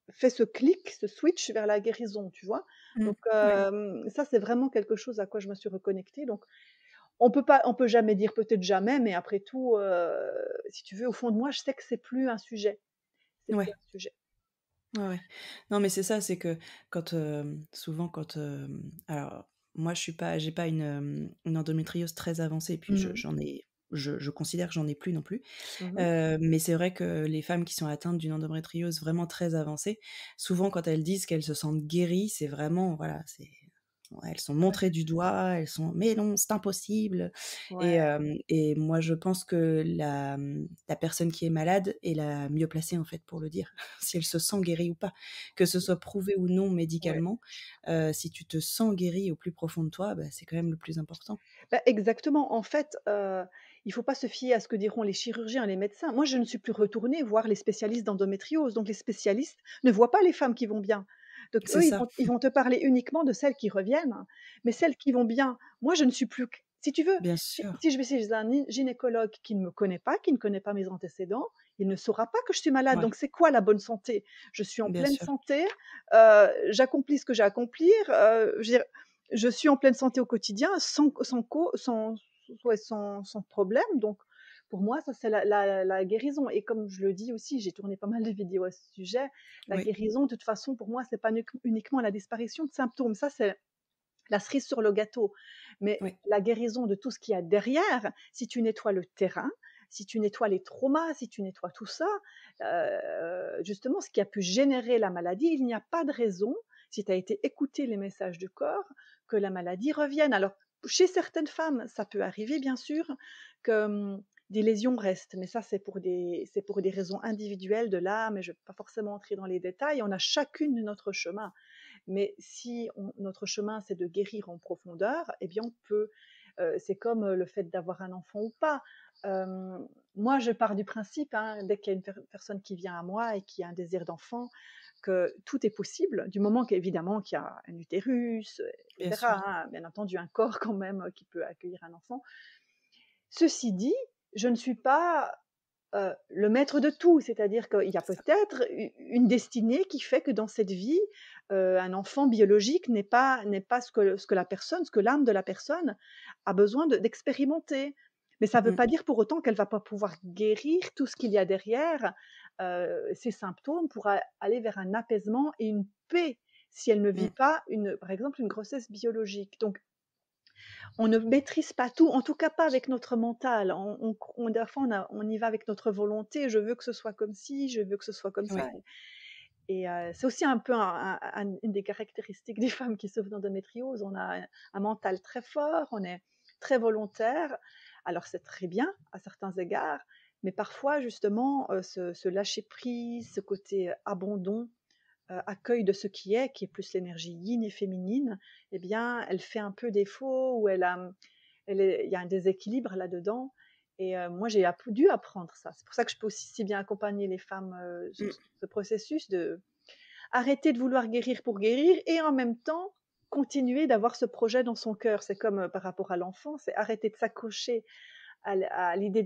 fait ce clic, ce switch vers la guérison, tu vois? Mmh, donc ça c'est vraiment quelque chose à quoi je me suis reconnectée. Donc on peut pas, on peut jamais dire peut-être jamais, mais après tout, si tu veux, au fond de moi, je sais que c'est plus un sujet. C'est plus un sujet. Ouais, Non, mais c'est ça, c'est que quand souvent quand alors moi je suis pas, j'ai pas une, endométriose très avancée, puis mmh. j'en ai je, considère que j'en ai plus non plus. Mmh mais c'est vrai que les femmes qui sont atteintes d'une endométriose vraiment très avancée, souvent quand elles disent qu'elles se sentent guéries, c'est vraiment, voilà, c'est elles sont montrées du doigt, elles sont mais non, c'est impossible. Et, et moi, je pense que la, la personne qui est malade est la mieux placée en fait pour le dire, *laughs* si elle se sent guérie ou pas, que ce soit prouvé ou non médicalement. si tu te sens guérie au plus profond de toi, bah, c'est quand même le plus important. Bah, exactement. En fait, il ne faut pas se fier à ce que diront les chirurgiens, les médecins. Moi, je ne suis plus retournée voir les spécialistes d'endométriose. Donc, les spécialistes ne voient pas les femmes qui vont bien. Donc, eux, ils vont, te parler uniquement de celles qui reviennent. Mais celles qui vont bien, moi, je ne suis plus. Si tu veux, si, je vais chez un gynécologue qui ne me connaît pas, qui ne connaît pas mes antécédents, il ne saura pas que je suis malade. Donc, c'est quoi la bonne santé? Je suis en pleine santé, euh, j'accomplis ce que j'ai à accomplir. Euh, je, suis en pleine santé au quotidien, sans, sans, sans, sans, sans problème. Donc, pour moi, ça, c'est la, guérison. Et comme je le dis aussi, j'ai tourné pas mal de vidéos à ce sujet. La guérison, de toute façon, pour moi, c'est pas uniquement la disparition de symptômes. Ça, c'est la cerise sur le gâteau. Mais la guérison de tout ce qu'il y a derrière, si tu nettoies le terrain, si tu nettoies les traumas, si tu nettoies tout ça, euh, justement, ce qui a pu générer la maladie, il n'y a pas de raison, si tu as été écouter les messages du corps, que la maladie revienne. Alors, chez certaines femmes, ça peut arriver, bien sûr, que hum, des lésions restent, mais ça, c'est pour des, c'est pour des raisons individuelles de l'âme, et je ne vais pas forcément entrer dans les détails. On a chacune notre chemin. Mais si notre chemin, c'est de guérir en profondeur, eh bien, on peut. Euh, c'est comme le fait d'avoir un enfant ou pas. Hum, moi, je pars du principe, hein, dès qu'il y a une personne qui vient à moi et qui a un désir d'enfant, que tout est possible, du moment qu'évidemment qu'il y a un utérus, etc. Bien, hein, bien, entendu, un corps quand même qui peut accueillir un enfant. Ceci dit, je ne suis pas euh, le maître de tout, c'est-à-dire qu'il y a peut-être une destinée qui fait que dans cette vie, euh, un enfant biologique n'est pas, n'est pas ce, que, ce que la personne, ce que l'âme de la personne a besoin d'expérimenter. Mais ça ne veut mmh. pas dire pour autant qu'elle va pas pouvoir guérir tout ce qu'il y a derrière euh, ces symptômes pour aller vers un apaisement et une paix si elle ne vit mmh. pas, une, par exemple, une grossesse biologique. Donc, on ne maîtrise pas tout, en tout cas pas avec notre mental. On, on, on, y va avec notre volonté. Je veux que ce soit comme ci, je veux que ce soit comme ça. Et euh, c'est aussi un peu une des caractéristiques des *laughs* femmes qui souffrent d'endométriose. On a un, mental très fort, on est très volontaire. Alors c'est très bien à certains égards, mais parfois justement euh, ce, lâcher prise, ce côté abandon, euh, accueil de ce qui est, qui est plus l'énergie yin et féminine, eh bien, elle fait un peu défaut ou elle a, il y a un déséquilibre là-dedans. Et euh, moi, j'ai dû apprendre ça. C'est pour ça que je peux aussi si bien accompagner les femmes sur mmh. ce processus de arrêter de vouloir guérir pour guérir et en même temps continuer d'avoir ce projet dans son cœur. C'est comme par rapport à l'enfant, c'est arrêter de s'accrocher à, l'idée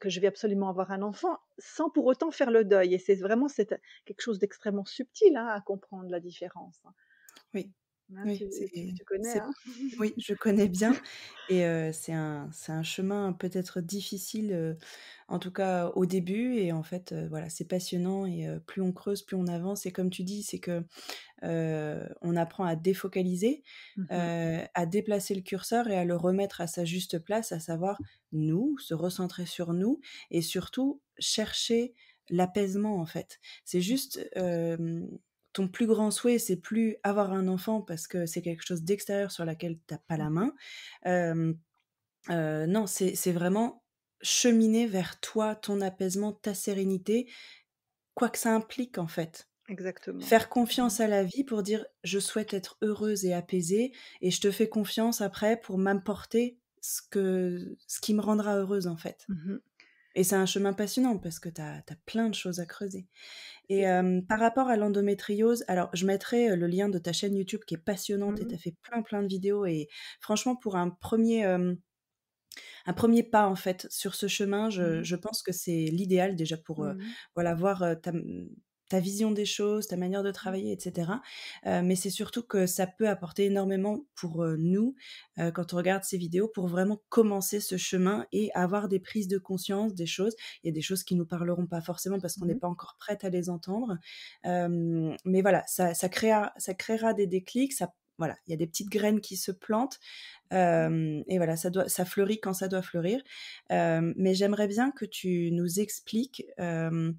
que je vais absolument avoir un enfant sans pour autant faire le deuil. Et c'est vraiment quelque chose d'extrêmement subtil hein, à comprendre la différence. Hein. Oui. Hein, oui, tu, connais. *laughs* Oui, je connais bien. Et c'est un, un, chemin peut-être difficile, en tout cas au début. Et en fait, voilà, c'est passionnant. Et plus on creuse, plus on avance. Et comme tu dis, c'est que on apprend à défocaliser, mmh à déplacer le curseur et à le remettre à sa juste place, à savoir nous, se recentrer sur nous et surtout chercher l'apaisement en fait. C'est juste ton plus grand souhait, c'est plus avoir un enfant parce que c'est quelque chose d'extérieur sur laquelle tu n'as pas la main. non, c'est vraiment cheminer vers toi, ton apaisement, ta sérénité, quoi que ça implique en fait. Exactement. Faire confiance mmh. à la vie pour dire je souhaite être heureuse et apaisée et je te fais confiance après pour m'apporter ce, que, ce qui me rendra heureuse en fait. Mmh et c'est un chemin passionnant parce que tu as, plein de choses à creuser. Et par rapport à l'endométriose, alors je mettrai le lien de ta chaîne YouTube qui est passionnante et tu as fait plein plein de vidéos. Et franchement, pour un premier, un premier pas en fait sur ce chemin, je, je pense que c'est l'idéal déjà pour voilà, voir ta, ta vision des choses, ta manière de mmh. travailler, etc. Euh, mais c'est surtout que ça peut apporter énormément pour euh, nous euh, quand on regarde ces vidéos pour vraiment commencer ce chemin et avoir des prises de conscience des choses. Il y a des choses qui nous parleront pas forcément parce qu'on n'est mmh pas encore prête à les entendre. mais voilà, ça, ça, créera, ça créera des déclics. Ça, voilà, il y a des petites graines qui se plantent. Mmh. et voilà, ça, doit, ça fleurit quand ça doit fleurir. mais j'aimerais bien que tu nous expliques euh,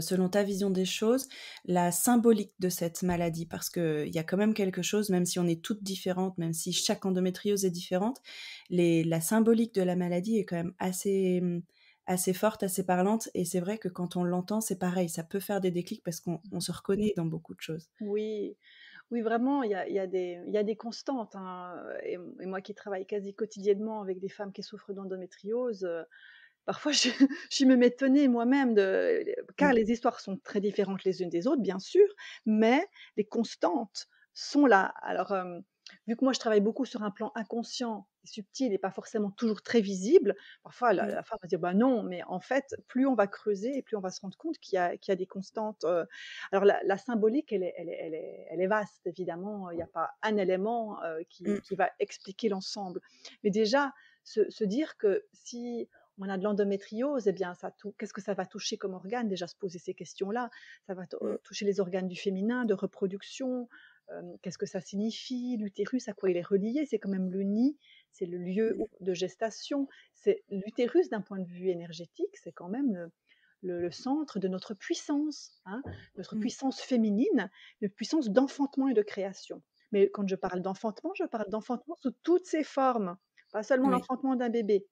selon ta vision des choses, la symbolique de cette maladie, parce qu'il y a quand même quelque chose, même si on est toutes différentes, même si chaque endométriose est différente, la symbolique de la maladie est quand même assez, assez forte, assez parlante, et c'est vrai que quand on l'entend, c'est pareil, ça peut faire des déclics parce qu'on se reconnaît dans beaucoup de choses. Oui, oui, vraiment, il y a, y a, y a des constantes. Hein, et, moi qui travaille quasi quotidiennement avec des femmes qui souffrent d'endométriose, euh, parfois je, *laughs* je suis même étonnée moi-même, de, car mmh. les histoires sont très différentes les unes des autres, bien sûr, mais les constantes sont là. Alors, euh, vu que moi je travaille beaucoup sur un plan inconscient et subtil et pas forcément toujours très visible, parfois la, mmh. femme va dire bah non, mais en fait, plus on va creuser et plus on va se rendre compte qu'il y a, qu'il y a des constantes. Euh, alors la, symbolique, elle est, elle, est, elle, est, elle est, vaste, évidemment, il n'y a pas un élément euh, qui, mmh. qui, va expliquer l'ensemble. Mais déjà, se, se, dire que si on a de l'endométriose, eh bien, ça qu'est-ce que ça va toucher comme organe? Déjà, se poser ces questions-là. Ça va mmh. toucher les organes du féminin, de reproduction. qu'est-ce que ça signifie? L'utérus, à quoi il est relié? C'est quand même le nid, c'est le lieu de gestation. C'est l'utérus d'un point de vue énergétique, c'est quand même le, centre de notre puissance, hein, notre mmh. puissance féminine, notre puissance d'enfantement et de création. Mais quand je parle d'enfantement, je parle d'enfantement sous toutes ses formes, pas seulement l'enfantement d'un bébé,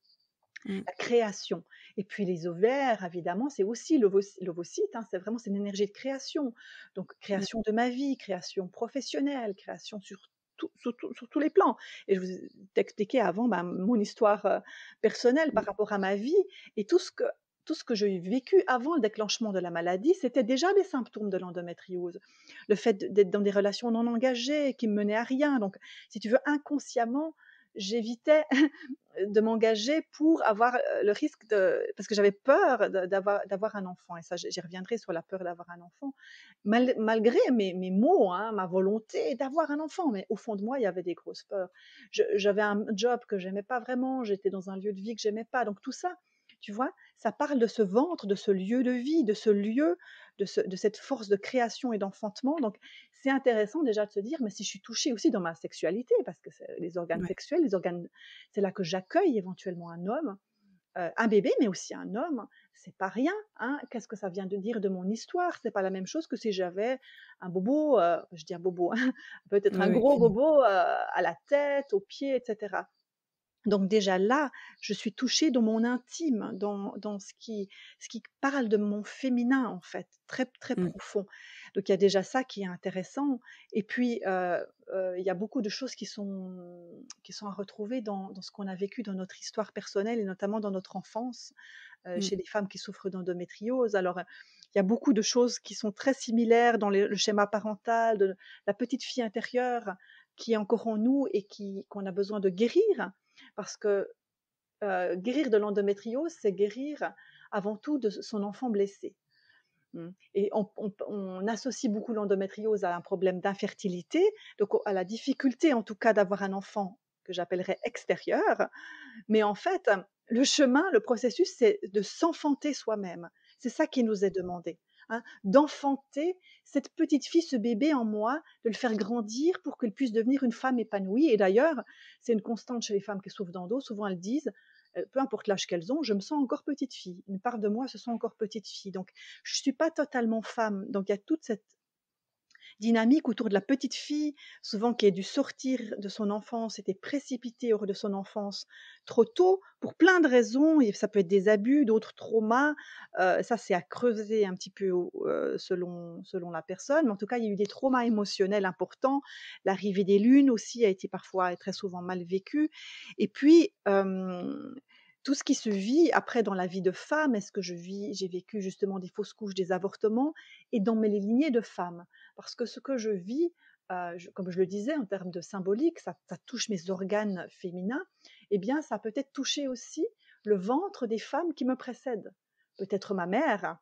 Mmh. la création. Et puis les ovaires, évidemment, c'est aussi l'ovocyte, hein, c'est vraiment une énergie de création. Donc mmh. création de ma vie, création professionnelle, création sur, sur, tous les plans. Et je vous ai expliqué avant ben, mon histoire euh, personnelle par mmh. rapport à ma vie et tout ce que tout ce que j'ai vécu avant le déclenchement de la maladie, c'était déjà des symptômes de l'endométriose. Le fait d'être dans des relations non engagées qui me menaient à rien. Donc, si tu veux, inconsciemment, j'évitais de m'engager pour avoir le risque de parce que j'avais peur d'avoir un enfant. Et ça j'y reviendrai sur la peur d'avoir un enfant. Malgré mes, mes mots hein, ma volonté d'avoir un enfant mais au fond de moi il y avait des grosses peurs. J'avais un job que j'aimais pas vraiment j'étais dans un lieu de vie que j'aimais pas. Donc tout ça tu vois ça parle de ce ventre de ce lieu de vie de ce lieu de, ce, de cette force de création et d'enfantement donc c'est intéressant déjà de se dire, mais si je suis touchée aussi dans ma sexualité, parce que les organes sexuels, les organes, c'est là que j'accueille éventuellement un homme, euh, un bébé, mais aussi un homme, c'est pas rien. Hein Qu'est-ce que ça vient de dire de mon histoire? C'est pas la même chose que si j'avais un bobo, euh, je dis un bobo, hein, peut-être un gros bobo euh, à la tête, aux pieds, etc. Donc déjà là, je suis touchée dans mon intime, dans, dans ce, qui, ce qui parle de mon féminin en fait, très très mmh. profond. Donc il y a déjà ça qui est intéressant. Et puis il y a beaucoup de choses qui sont, qui sont à retrouver dans, dans ce qu'on a vécu dans notre histoire personnelle et notamment dans notre enfance mmh. chez les femmes qui souffrent d'endométriose. Alors il y a beaucoup de choses qui sont très similaires dans le schéma parental, de la petite fille intérieure qui est encore en nous et qui qu'on a besoin de guérir parce que guérir de l'endométriose, c'est guérir avant tout de son enfant blessé. Mmh. Et on, associe beaucoup l'endométriose à un problème d'infertilité, donc à la difficulté en tout cas d'avoir un enfant que j'appellerais extérieur. Mais en fait, le chemin, le processus, c'est de s'enfanter soi-même. C'est ça qui nous est demandé. Hein, d'enfanter cette petite fille, ce bébé en moi, de le faire grandir pour qu'elle puisse devenir une femme épanouie. Et d'ailleurs, c'est une constante chez les femmes qui souffrent d'endo. Souvent, elles disent, euh, peu importe l'âge qu'elles ont, je me sens encore petite fille. Une part de moi se sent encore petite fille. Donc, je ne suis pas totalement femme. Donc, il y a toute cette dynamique autour de la petite fille, souvent qui a dû sortir de son enfance, était précipitée hors de son enfance trop tôt, pour plein de raisons, ça peut être des abus, d'autres traumas, ça c'est à creuser un petit peu selon, selon la personne, mais en tout cas il y a eu des traumas émotionnels importants, l'arrivée des lunes aussi a été parfois et très souvent mal vécue, et puis tout ce qui se vit après dans la vie de femme, est-ce que je vis, j'ai vécu justement des fausses couches, des avortements, et dans mes lignées de femmes. Parce que ce que je vis, euh, comme je le disais, en termes de symbolique, ça, touche mes organes féminins, eh bien, ça peut être touché aussi le ventre des femmes qui me précèdent. Peut-être ma mère,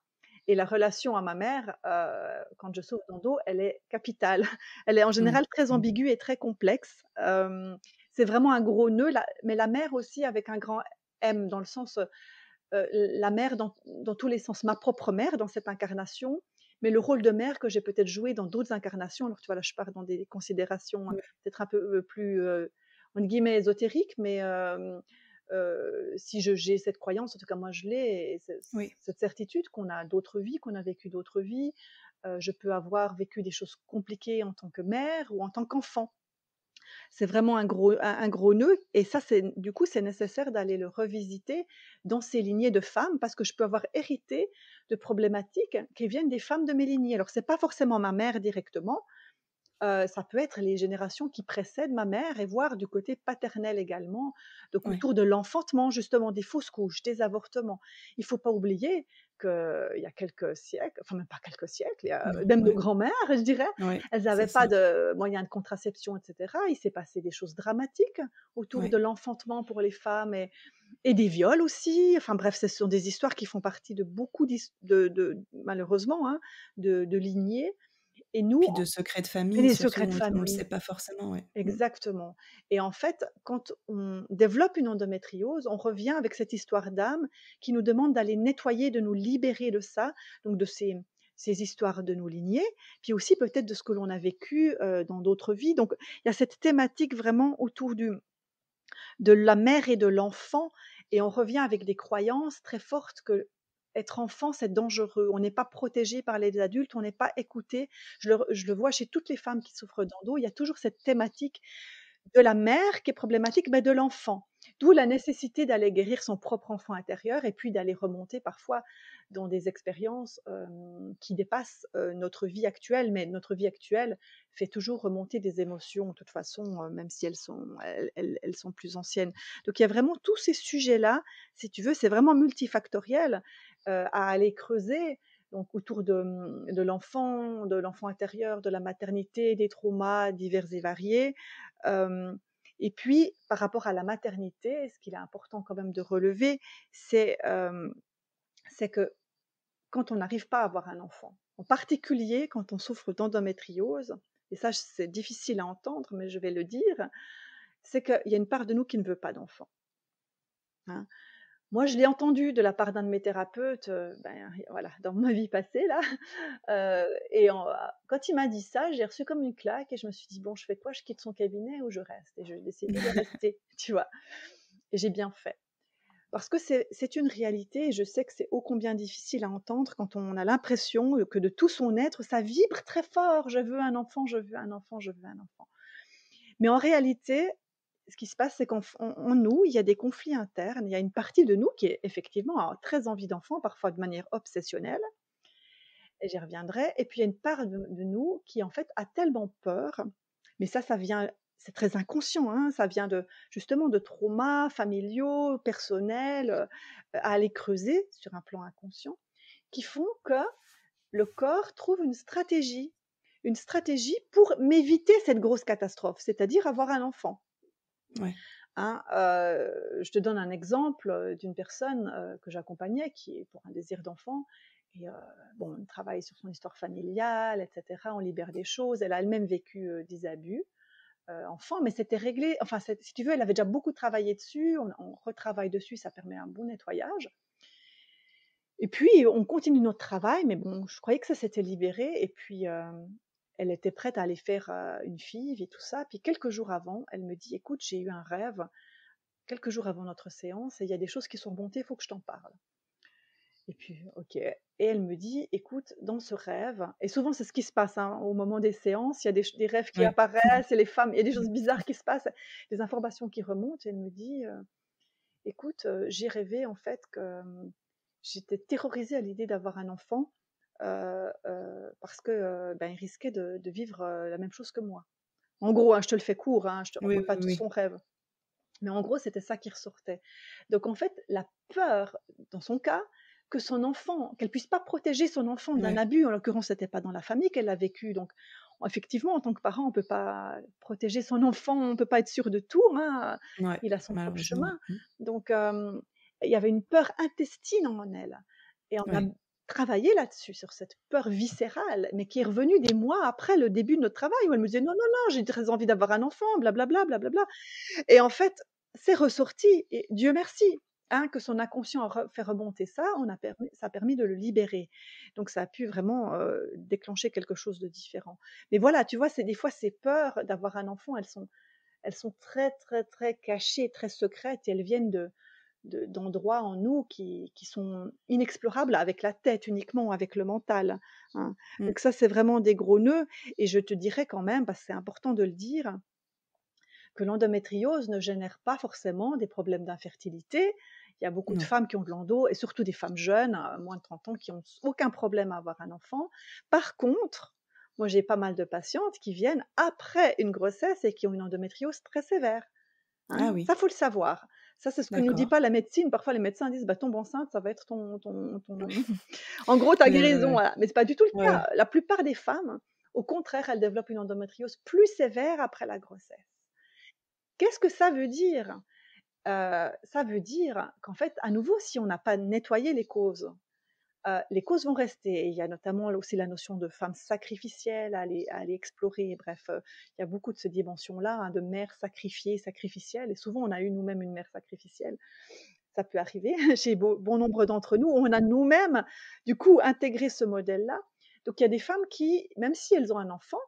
et la relation à ma mère, euh, quand je souffre d'endo, elle est capitale. *laughs* Elle est en mmh. général très mmh. ambiguë et très complexe. c'est vraiment un gros nœud, mais la mère aussi avec un grand M dans le sens la mère dans, tous les sens, ma propre mère dans cette incarnation, mais le rôle de mère que j'ai peut-être joué dans d'autres incarnations. Alors tu vois là, je pars dans des considérations peut-être un peu plus en guillemets ésotériques, mais si j'ai cette croyance, en tout cas moi je l'ai, cette certitude qu'on a d'autres vies, qu'on a vécu d'autres vies. je peux avoir vécu des choses compliquées en tant que mère ou en tant qu'enfant. C'est vraiment un gros, un, gros nœud. Et ça, c'est du coup, c'est nécessaire d'aller le revisiter dans ces lignées de femmes parce que je peux avoir hérité de problématiques qui viennent des femmes de mes lignées. Alors, c'est pas forcément ma mère directement, ça peut être les générations qui précèdent ma mère et voire du côté paternel également, donc autour de l'enfantement, justement, des fausses couches, des avortements. Il ne faut pas oublier qu'il y a quelques siècles, enfin même pas quelques siècles, il y a, même nos grands-mères, je dirais, elles n'avaient pas de moyens de contraception, etc. Il s'est passé des choses dramatiques autour de l'enfantement pour les femmes et, et, des viols aussi. Enfin bref, ce sont des histoires qui font partie de beaucoup, de, de malheureusement, hein, de, de lignées. Et nous, Puis de secrets de famille, les secrets de famille. on ne le sait pas forcément. Ouais. Mmh. Exactement. Et en fait, quand on développe une endométriose, on revient avec cette histoire d'âme qui nous demande d'aller nettoyer, de nous libérer de ça, donc de ces, ces histoires de nos lignées, puis aussi peut-être de ce que l'on a vécu dans d'autres vies. Donc il y a cette thématique vraiment autour du, de la mère et de l'enfant, et on revient avec des croyances très fortes que être enfant, c'est dangereux. On n'est pas protégé par les adultes, on n'est pas écouté. Je le, vois chez toutes les femmes qui souffrent d'endo, il y a toujours cette thématique de la mère qui est problématique, mais de l'enfant. D'où la nécessité d'aller guérir son propre enfant intérieur et puis d'aller remonter parfois dans des expériences qui dépassent notre vie actuelle. Mais notre vie actuelle fait toujours remonter des émotions, de toute façon, même si elles sont, elles sont plus anciennes. Donc il y a vraiment tous ces sujets-là, si tu veux, c'est vraiment multifactoriel à aller creuser donc autour de, mmh, de l'enfant, de l'enfant intérieur, de la maternité, des traumas divers et variés. et puis, par rapport à la maternité, ce qu'il est important quand même de relever, c'est que quand on n'arrive pas à avoir un enfant, en particulier quand on souffre d'endométriose, et ça c'est difficile à entendre, mais je vais le dire, c'est qu'il y a une part de nous qui ne veut pas d'enfant. Hein. Moi, je l'ai entendu de la part d'un de mes thérapeutes, ben, voilà, *laughs* dans ma vie passée là. et quand il m'a dit ça, j'ai reçu comme une claque et je me suis dit bon, je fais quoi? Je quitte son cabinet ou je reste? Et je décidé de rester, *laughs* tu vois? Et j'ai bien fait. Parce que c'est une réalité et je sais que c'est ô combien difficile à entendre quand on a l'impression que de tout son être, ça vibre très fort. Je veux un enfant, je veux un enfant, je veux un enfant. Mais en réalité, ce qui se passe, c'est qu'en nous, il y a des conflits internes. Il y a une partie de nous qui est effectivement a très envie d'enfant, parfois de manière obsessionnelle. Et j'y reviendrai. Et puis il y a une part de, nous qui en fait a tellement peur, mais ça, ça vient, c'est très inconscient. Hein, ça vient de justement de traumas familiaux, personnels, euh, à aller creuser sur un plan inconscient, qui font que le corps trouve une stratégie, une stratégie pour m'éviter cette grosse catastrophe, c'est-à-dire avoir un enfant. Hein, je te donne un exemple d'une personne que j'accompagnais qui est pour un désir d'enfant. Et bon, on travaille sur son histoire familiale, etc. On libère des choses. Elle a elle-même vécu des abus enfant, mais c'était réglé. Enfin, si tu veux, elle avait déjà beaucoup travaillé dessus. On, retravaille dessus, ça permet un bon nettoyage. Et puis, on continue notre travail, mais bon, je croyais que ça s'était libéré. Et puis, elle était prête à aller faire une fille et tout ça. Puis quelques jours avant, elle me dit, écoute, j'ai eu un rêve, quelques jours avant notre séance, et il y a des choses qui sont montées, il faut que je t'en parle. Et puis, ok. Et elle me dit, écoute, dans ce rêve, et souvent c'est ce qui se passe hein, au moment des séances, il y a des, rêves qui apparaissent, et les femmes, il y a des choses bizarres qui se passent, des informations qui remontent, et elle me dit, écoute, j'ai rêvé en fait que j'étais terrorisée à l'idée d'avoir un enfant, parce que ben, il risquait de, vivre la même chose que moi. En gros, hein, je te le fais court, hein, je te raconte pas tout son rêve. Mais en gros, c'était ça qui ressortait. Donc en fait, la peur, dans son cas, que son enfant, qu'elle puisse pas protéger son enfant d'un abus, en l'occurrence, c'était pas dans la famille qu'elle a vécu. Donc effectivement, en tant que parent, on peut pas protéger son enfant, on peut pas être sûr de tout. Hein. il a son propre chemin. Mmh. Donc il y avait une peur intestine en elle. Et on a travaillé là-dessus, sur cette peur viscérale, mais qui est revenue des mois après le début de notre travail, où elle me disait non, non, non, j'ai très envie d'avoir un enfant, blablabla, blablabla. Et en fait, c'est ressorti, et Dieu merci, hein, que son inconscient a fait remonter ça, on a permis, ça a permis de le libérer. Donc ça a pu vraiment déclencher quelque chose de différent. Mais voilà, tu vois, c'est des fois ces peurs d'avoir un enfant, elles sont, elles sont très, très, très cachées, très secrètes et elles viennent de, d'endroits en nous qui, qui, sont inexplorables avec la tête uniquement, avec le mental. Hein. Mmh. Donc ça, c'est vraiment des gros nœuds. Et je te dirais quand même, parce que c'est important de le dire, que l'endométriose ne génère pas forcément des problèmes d'infertilité. Il y a beaucoup de femmes qui ont de l'endo, et surtout des femmes jeunes, moins de 30 ans, qui n'ont aucun problème à avoir un enfant. Par contre, moi j'ai pas mal de patientes qui viennent après une grossesse et qui ont une endométriose très sévère. Hein. Ah oui. Ça, faut le savoir. Ça, c'est ce que nous dit pas la médecine. Parfois, les médecins disent bah, tombe enceinte, ça va être ton. ton, *laughs* *laughs* en gros, ta guérison. Voilà. Mais ce n'est pas du tout le cas. La plupart des femmes, au contraire, elles développent une endométriose plus sévère après la grossesse. Qu'est-ce que ça veut dire? Euh, Ça veut dire qu'en fait, à nouveau, si on n'a pas nettoyé les causes, euh, les causes vont rester. il y a notamment aussi la notion de femme sacrificielle à aller, explorer. Bref, euh, il y a beaucoup de ces dimensions-là, hein, de mère sacrifiée, sacrificielle. Et souvent, on a eu nous-mêmes une mère sacrificielle. Ça peut arriver *laughs* chez bon nombre d'entre nous. On a nous-mêmes, du coup, intégré ce modèle-là. Donc, il y a des femmes qui, même si elles ont un enfant,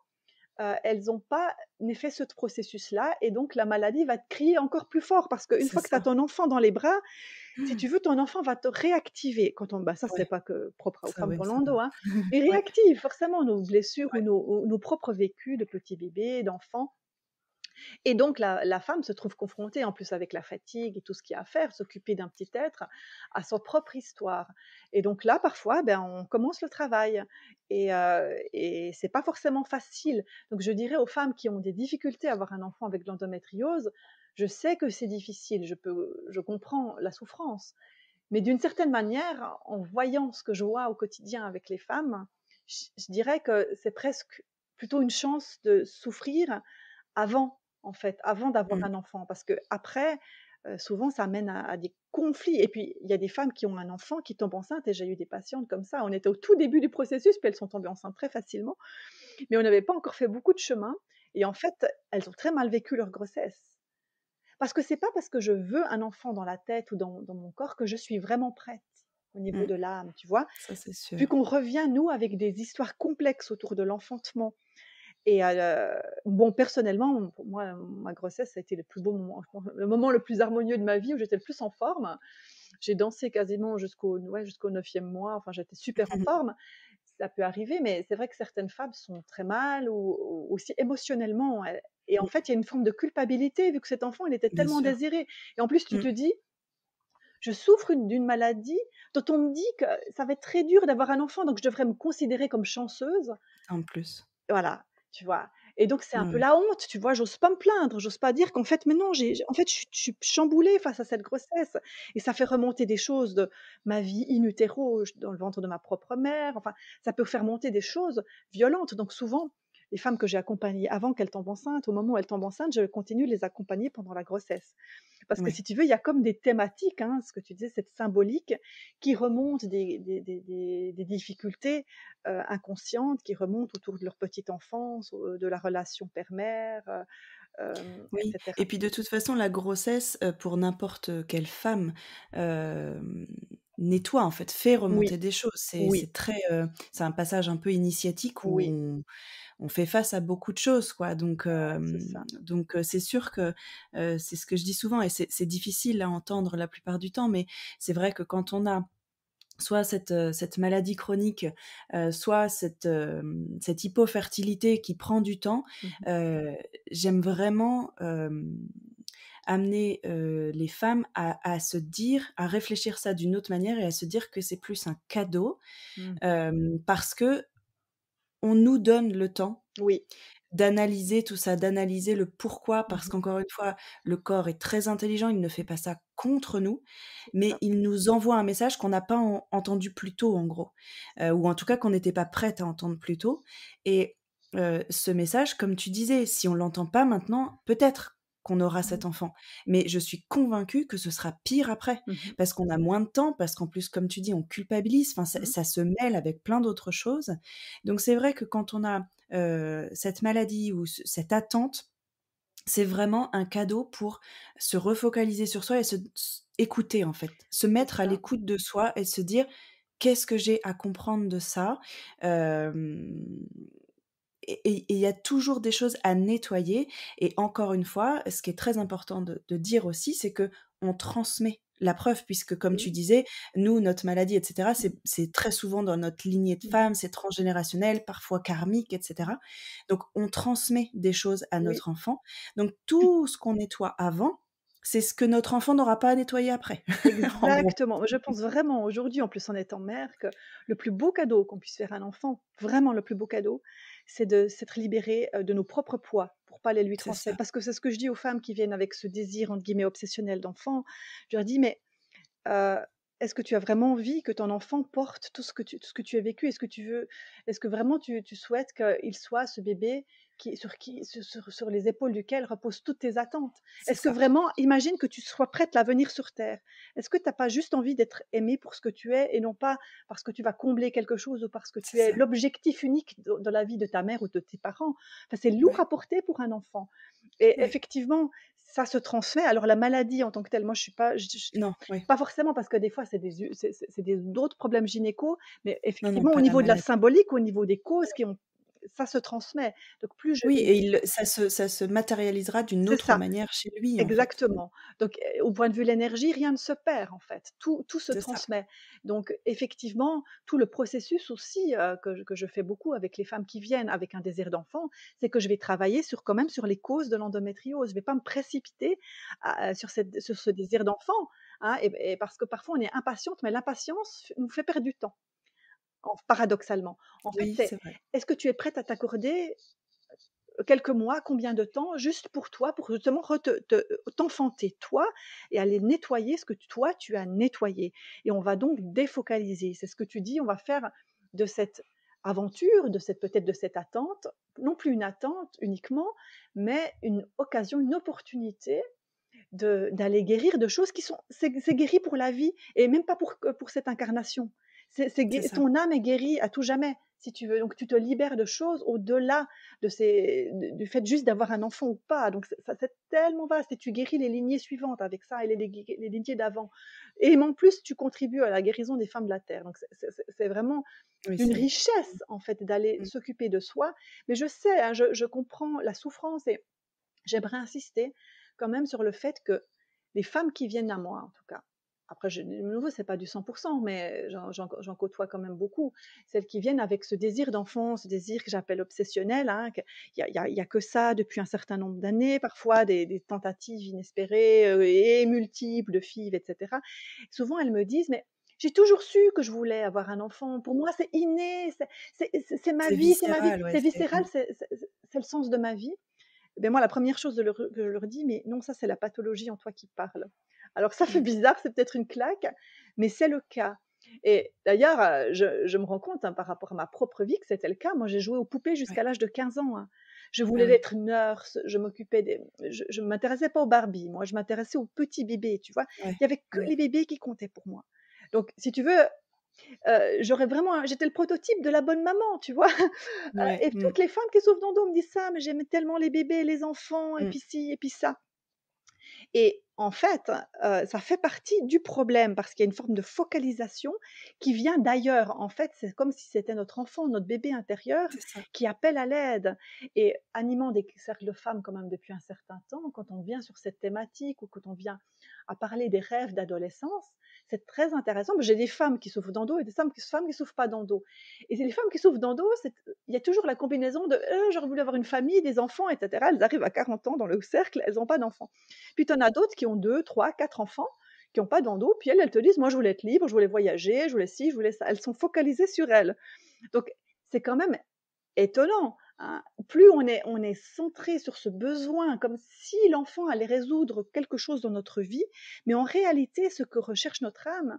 euh, elles n'ont pas fait ce processus-là, et donc la maladie va te crier encore plus fort, parce qu'une fois que tu as ton enfant dans les bras, si tu veux, ton enfant va te réactiver. Quand on, bah ça, c'est pas que propre aux femmes Rolando, hein, *laughs* mais réactive forcément nos blessures ou nos, nos, propres vécus de petits bébés, d'enfants. Et donc la, femme se trouve confrontée, en plus avec la fatigue et tout ce qu'il y a à faire, s'occuper d'un petit être, à son propre histoire. Et donc là, parfois, ben, on commence le travail. Et, euh, et c'est pas forcément facile. Donc je dirais aux femmes qui ont des difficultés à avoir un enfant avec l'endométriose, je sais que c'est difficile, je, peux, je comprends la souffrance. Mais d'une certaine manière, en voyant ce que je vois au quotidien avec les femmes, je dirais que c'est presque plutôt une chance de souffrir avant en fait, avant d'avoir mmh. un enfant. Parce que après, souvent, ça mène à, des conflits. Et puis, il y a des femmes qui ont un enfant, qui tombent enceintes, et j'ai eu des patientes comme ça. On était au tout début du processus, puis elles sont tombées enceintes très facilement. Mais on n'avait pas encore fait beaucoup de chemin. Et en fait, elles ont très mal vécu leur grossesse. Parce que c'est pas parce que je veux un enfant dans la tête ou dans, mon corps que je suis vraiment prête au niveau mmh. de l'âme, tu vois? Ça, c'est sûr. Vu qu'on revient, nous, avec des histoires complexes autour de l'enfantement, et bon, personnellement, pour moi, ma grossesse, ça a été le plus beau moment, le moment le plus harmonieux de ma vie où j'étais le plus en forme. J'ai dansé quasiment jusqu'au ouais, jusqu'au neuvième mois. Enfin, j'étais super en *laughs* forme. Ça peut arriver, mais c'est vrai que certaines femmes sont très mal ou, aussi émotionnellement. Et en fait, il y a une forme de culpabilité vu que cet enfant, il était tellement désiré. Et en plus, tu mmh. te dis, je souffre d'une maladie dont on me dit que ça va être très dur d'avoir un enfant, donc je devrais me considérer comme chanceuse. En plus. Voilà tu vois. Et donc c'est un peu la honte, tu vois. J'ose pas me plaindre, j'ose pas dire qu'en fait, mais non, j'ai, en fait, je, suis chamboulée face à cette grossesse. Et ça fait remonter des choses de ma vie in utero, dans le ventre de ma propre mère. Enfin, ça peut faire monter des choses violentes. Donc souvent, les femmes que j'ai accompagnées avant qu'elles tombent enceintes, au moment où elles tombent enceintes, je continue de les accompagner pendant la grossesse. Parce que si tu veux, il y a comme des thématiques, hein, ce que tu disais, cette symbolique qui remonte des, des, difficultés euh, inconscientes, qui remontent autour de leur petite enfance, de la relation père-mère. Euh, euh, oui. Et puis de toute façon, la grossesse, pour n'importe quelle femme, nettoie en fait, fait remonter des choses. C'est très, c'est un passage un peu initiatique où on, on fait face à beaucoup de choses, quoi. Donc, donc c'est sûr que c'est ce que je dis souvent, et c'est difficile à entendre la plupart du temps, mais c'est vrai que quand on a soit cette, cette maladie chronique, soit cette, cette hypofertilité qui prend du temps, mmh j'aime vraiment amener les femmes à, se dire, à réfléchir ça d'une autre manière et à se dire que c'est plus un cadeau mmh. parce que on nous donne le temps oui. d'analyser tout ça, d'analyser le pourquoi, parce mmh qu'encore une fois, le corps est très intelligent, il ne fait pas ça contre nous, mais il nous envoie un message qu'on n'a pas entendu plus tôt, en gros, ou en tout cas qu'on n'était pas prête à entendre plus tôt. Et ce message, comme tu disais, si on l'entend pas maintenant, peut-être qu'on aura cet enfant. Mais je suis convaincue que ce sera pire après, mmh parce qu'on a moins de temps, parce qu'en plus, comme tu dis, on culpabilise, enfin, ça, mmh. se mêle avec plein d'autres choses. Donc c'est vrai que quand on a cette maladie ou cette attente, c'est vraiment un cadeau pour se refocaliser sur soi et se écouter en fait, se mettre à l'écoute de soi et se dire qu'est-ce que j'ai à comprendre de ça et il y a toujours des choses à nettoyer. Et encore une fois, ce qui est très important de, dire aussi, c'est que on transmet la preuve, puisque comme tu disais, nous, notre maladie, etc., c'est très souvent dans notre lignée de femmes, c'est transgénérationnel, parfois karmique, etc. Donc, on transmet des choses à notre enfant. Donc, tout ce qu'on nettoie avant, c'est ce que notre enfant n'aura pas à nettoyer après. *laughs* Exactement. Je pense vraiment aujourd'hui, en plus en étant mère, que le plus beau cadeau qu'on puisse faire à un enfant, vraiment le plus beau cadeau, c'est de s'être libéré de nos propres poids pour pas les lui transmettre. Parce que c'est ce que je dis aux femmes qui viennent avec ce désir, entre guillemets, obsessionnel d'enfant. Je leur dis, mais est-ce que tu as vraiment envie que ton enfant porte tout ce que tu, ce que tu as vécu? Est-ce que tu veux, est-ce que vraiment tu, tu souhaites qu'il soit ce bébé sur, qui, sur, les épaules duquel reposent toutes tes attentes. Est-ce que vraiment, imagine que tu sois prête à venir sur Terre? Est-ce que tu n'as pas juste envie d'être aimée pour ce que tu es et non pas parce que tu vas combler quelque chose ou parce que tu es l'objectif unique dans la vie de ta mère ou de tes parents? Enfin, C'est lourd à porter pour un enfant. Et effectivement, ça se transmet. Alors la maladie en tant que telle, moi je suis pas, non, pas forcément parce que des fois c'est des, c'est, d'autres problèmes gynéco, mais effectivement au niveau de la symbolique, au niveau des causes qui ont ça se transmet. Donc plus je oui, et ça, se, ça se matérialisera d'une autre manière chez lui. Exactement. Donc au point de vue de l'énergie, rien ne se perd en fait. Tout, tout se transmet. Donc effectivement, tout le processus aussi que, que, je fais beaucoup avec les femmes qui viennent avec un désir d'enfant, c'est que je vais travailler sur quand même sur les causes de l'endométriose. Je ne vais pas me précipiter sur, cette, sur ce désir d'enfant. Hein, et, parce que parfois on est impatiente, mais l'impatience nous fait perdre du temps paradoxalement. En fait, est-ce que tu es prête à t'accorder quelques mois, combien de temps, juste pour toi, pour justement t'enfanter toi et aller nettoyer ce que toi tu as nettoyé? Et on va donc défocaliser. C'est ce que tu dis, on va faire de cette aventure, de cette peut-être de cette attente, non plus une attente uniquement, mais une occasion, une opportunité d'aller guérir de choses qui sont c'est guéri pour la vie et même pas pour pour cette incarnation c'est, ton âme est guérie à tout jamais, si tu veux. Donc tu te libères de choses au-delà de ces, du fait juste d'avoir un enfant ou pas. Donc ça, c'est tellement vaste et tu guéris les lignées suivantes avec ça et les, les, lignées d'avant. Et en plus, tu contribues à la guérison des femmes de la terre. Donc c'est, vraiment une richesse en fait d'aller mmh. s'occuper de soi. Mais je sais, hein, je, je comprends la souffrance et j'aimerais insister quand même sur le fait que les femmes qui viennent à moi, en tout cas, après, je, de nouveau, c'est pas du 100%, mais j'en côtoie quand même beaucoup. Celles qui viennent avec ce désir d'enfant, ce désir que j'appelle obsessionnel. Hein, il n'y a, que ça depuis un certain nombre d'années, parfois des, tentatives inespérées euh, et multiples de filles, etc. Souvent, elles me disent, mais j'ai toujours su que je voulais avoir un enfant. Pour moi, c'est inné, c'est ma vie, c'est ma vie, c'est viscéral, c'est le sens de ma vie. Ben moi, la première chose que je leur dis, mais non, ça c'est la pathologie en toi qui parle. Alors ça fait mmh. bizarre, c'est peut-être une claque, mais c'est le cas. Et d'ailleurs, je, me rends compte hein, par rapport à ma propre vie que c'était le cas. Moi, j'ai joué aux poupées jusqu'à l'âge de 15 ans. Hein. Je voulais ah être nurse, je m'occupais des... Je ne m'intéressais pas aux Barbie, moi, je m'intéressais aux petits bébés, tu vois. Il n'y avait que les bébés qui comptaient pour moi. Donc, si tu veux, j'aurais vraiment... J'étais le prototype de la bonne maman, tu vois. *laughs* et mmh. toutes les femmes qui souffrent d'endo me disent ça, mais j'aimais tellement les bébés, les enfants, et mmh. puis ci, et puis ça. Et en fait, ça fait partie du problème parce qu'il y a une forme de focalisation qui vient d'ailleurs. En fait, c'est comme si c'était notre enfant, notre bébé intérieur qui appelle à l'aide. Et animant des cercles de femmes quand même depuis un certain temps, quand on vient sur cette thématique ou quand on vient à parler des rêves d'adolescence, c'est très intéressant. J'ai des femmes qui souffrent d'endo et des femmes qui, femmes qui souffrent pas d'endo. Et les femmes qui souffrent d'endo, il y a toujours la combinaison de «Euh, j'aurais voulu avoir une famille, des enfants, etc. Elles arrivent à 40 ans dans le cercle, elles n'ont pas d'enfants. Puis tu en as d'autres qui ont deux, trois, quatre enfants qui n'ont pas d'endo, puis elles, elles te disent, moi je voulais être libre, je voulais voyager, je voulais ci, je voulais ça. Elles sont focalisées sur elles. Donc c'est quand même étonnant. Hein. Plus on est, on est centré sur ce besoin, comme si l'enfant allait résoudre quelque chose dans notre vie, mais en réalité, ce que recherche notre âme,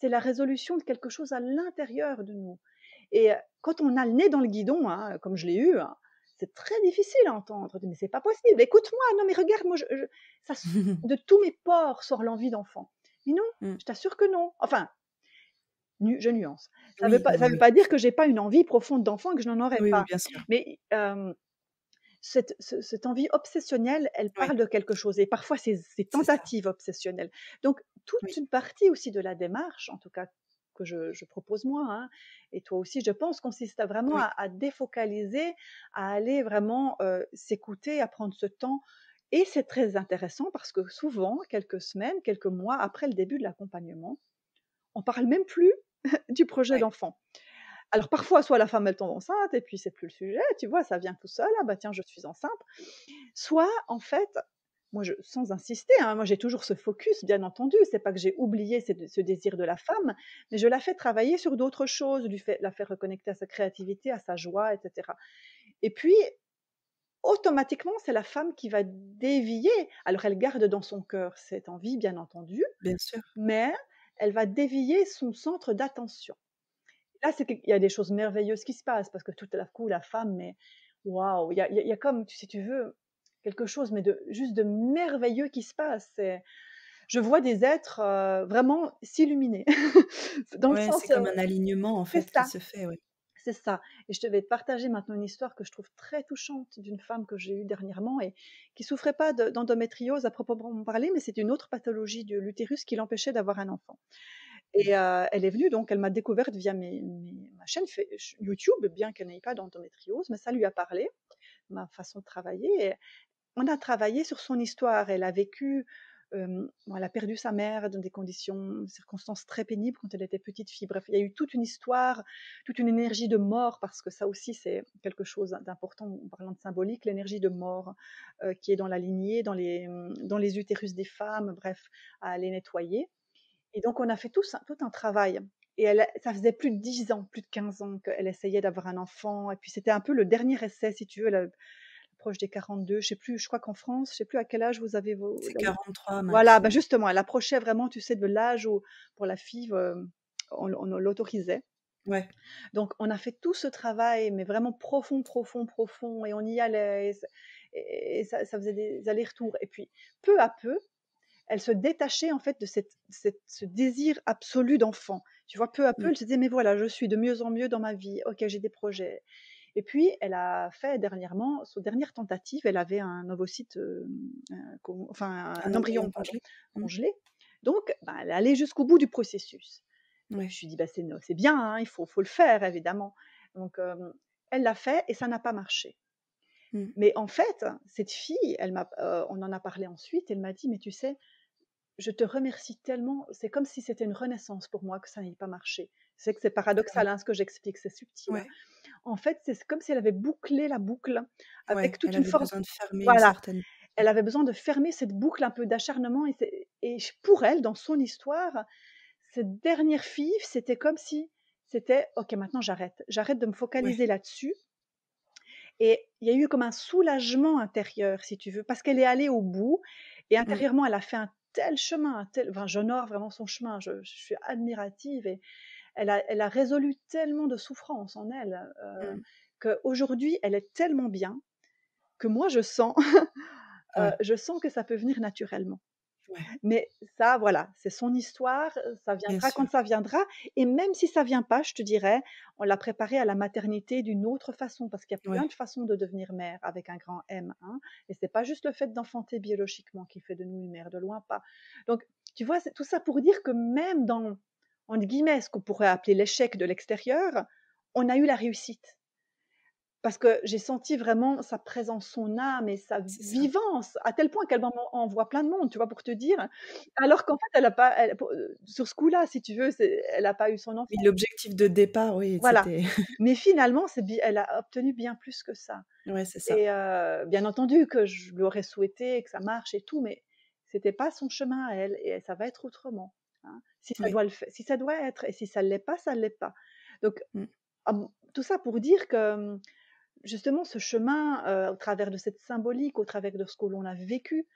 c'est la résolution de quelque chose à l'intérieur de nous. Et quand on a le nez dans le guidon, hein, comme je l'ai eu, hein, c'est très difficile à entendre. Mais c'est pas possible. Écoute-moi, non mais regarde, moi, ça, *laughs* de tous mes pores sort l'envie d'enfant. Mais non, mmh. je t'assure que non. Enfin, je nuance. Ça ne veut, veut, pas dire que j'ai pas une envie profonde d'enfant et que je n'en aurais pas. Mais cette, envie obsessionnelle, elle parle de quelque chose. Et parfois, c'est tentatives obsessionnelles. Donc, toute une partie aussi de la démarche, en tout cas que je, propose moi, hein, et toi aussi, je pense, consiste à vraiment à, défocaliser, à aller vraiment euh, s'écouter, à prendre ce temps. Et c'est très intéressant parce que souvent, quelques semaines, quelques mois après le début de l'accompagnement, on parle même plus *laughs* du projet d'enfant. Alors parfois, soit la femme elle tombe enceinte et puis c'est plus le sujet, tu vois, ça vient tout seul, ah bah tiens, je suis enceinte. Soit en fait, moi, je, sans insister, hein, moi j'ai toujours ce focus, bien entendu. C'est pas que j'ai oublié ce, désir de la femme, mais je la fais travailler sur d'autres choses, lui fait, la faire reconnecter à sa créativité, à sa joie, etc. Et puis, automatiquement, c'est la femme qui va dévier. Alors, elle garde dans son cœur cette envie, bien entendu, bien sûr, mais elle va dévier son centre d'attention. Là, c'est qu'il y a des choses merveilleuses qui se passent parce que tout à coup, la femme, mais waouh, il y a, y a, comme, si tu veux, quelque chose, mais de juste de merveilleux qui se passe. je vois des êtres vraiment s'illuminer. *laughs* c'est comme un alignement en fait qui se fait. C'est ça. Et je te vais partager maintenant une histoire que je trouve très touchante d'une femme que j'ai eue dernièrement et qui souffrait pas d'endométriose à proprement parler, mais c'est une autre pathologie de l'utérus qui l'empêchait d'avoir un enfant. Et elle est venue, donc elle m'a découverte via mes, ma chaîne YouTube, bien qu'elle n'ait pas d'endométriose, mais ça lui a parlé, ma façon de travailler. Et on a travaillé sur son histoire. Elle a vécu, elle a perdu sa mère dans des conditions, circonstances très pénibles quand elle était petite fille. Bref, il y a eu toute une histoire, toute une énergie de mort, parce que ça aussi c'est quelque chose d'important en parlant de symbolique, l'énergie de mort qui est dans la lignée, dans les, dans les utérus des femmes, bref, à les nettoyer. Et donc on a fait tout, tout un travail. Et ça faisait plus de 10 ans, plus de 15 ans qu'elle essayait d'avoir un enfant. Et puis c'était un peu le dernier essai, si tu veux proche des 42, je sais plus, je crois qu'en France, je sais plus à quel âge vous avez vos. C'est 43. Voilà, bah justement, elle approchait vraiment, tu sais, de l'âge où pour la fille, on, l'autorisait. Ouais. Donc on a fait tout ce travail, mais vraiment profond, profond, profond, et on y allait, et, ça, faisait des allers-retours. Et puis peu à peu, elle se détachait en fait de cette, ce désir absolu d'enfant. Tu vois, peu à peu, mmh. elle se disait, mais voilà, je suis de mieux en mieux dans ma vie, ok, j'ai des projets. Et puis, elle a fait dernièrement, sa dernière tentative, elle avait un ovocyte, euh, enfin un, embryon congelé. Mmh. congelé. Donc, bah, elle est allée jusqu'au bout du processus. Je me suis dit, bah, c'est bien, hein, il faut, faut, le faire, évidemment. Donc, elle l'a fait et ça n'a pas marché. Mmh. Mais en fait, cette fille, elle m'a, on en a parlé ensuite, elle m'a dit, mais tu sais, je te remercie tellement, c'est comme si c'était une renaissance pour moi que ça n'ait pas marché. C'est que c'est paradoxal hein, ce que j'explique, c'est subtil. Hein. En fait, c'est comme si elle avait bouclé la boucle avec toute une force. de fermer voilà. Elle avait besoin de fermer cette boucle un peu d'acharnement et, et, pour elle, dans son histoire, cette dernière fille, c'était comme si c'était ok, maintenant j'arrête, j'arrête de me focaliser là-dessus. Et il y a eu comme un soulagement intérieur, si tu veux, parce qu'elle est allée au bout et mmh. intérieurement, elle a fait un tel chemin, tel, enfin, j'honore vraiment son chemin, je, suis admirative et elle a, elle a, résolu tellement de souffrances en elle euh, mmh. qu'aujourd'hui, elle est tellement bien que moi, je sens, *laughs* euh, je sens que ça peut venir naturellement. Mais ça, voilà, c'est son histoire, ça viendra quand ça viendra. Et même si ça vient pas, je te dirais, on l'a préparé à la maternité d'une autre façon, parce qu'il y a plein de façons de devenir mère avec un grand M. Hein, et c'est pas juste le fait d'enfanter biologiquement qui fait de nous une mère, de loin pas. Donc, tu vois, c'est tout ça pour dire que même dans, entre guillemets, ce qu'on pourrait appeler l'échec de l'extérieur, on a eu la réussite parce que j'ai senti vraiment sa présence, son âme et sa vivance, à tel point qu'elle m'envoie plein de monde, tu vois, pour te dire. Alors qu'en fait, elle a pas, sur ce coup-là, si tu veux, elle n'a pas eu son enfant. L'objectif de départ, oui. Voilà. *laughs* Mais finalement, elle a obtenu bien plus que ça. Ouais, c'est ça. Et bien entendu que je lui aurais souhaité que ça marche et tout, mais c'était pas son chemin à elle et ça va être autrement. Hein. Si ça doit le si ça doit être et si ça l'est pas, ça l'est pas. Donc mmh. tout ça pour dire que mmh, justement, ce chemin, au travers de cette symbolique, au travers de ce que l'on a vécu,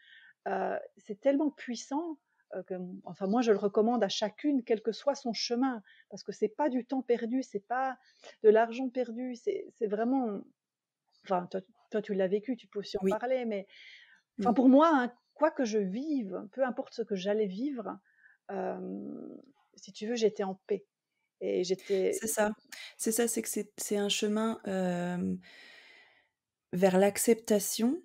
c'est tellement puissant que, enfin, moi, je le recommande à chacune, quel que soit son chemin, parce que c'est pas du temps perdu, c'est pas de l'argent perdu, c'est vraiment, enfin, toi, tu l'as vécu, tu peux aussi en parler, mais, enfin, mmh. pour moi, hein, quoi que je vive, peu importe ce que j'allais vivre, si tu veux, j'étais en paix. Et j'étais. C'est ça. C'est ça, c'est que c'est un chemin vers l'acceptation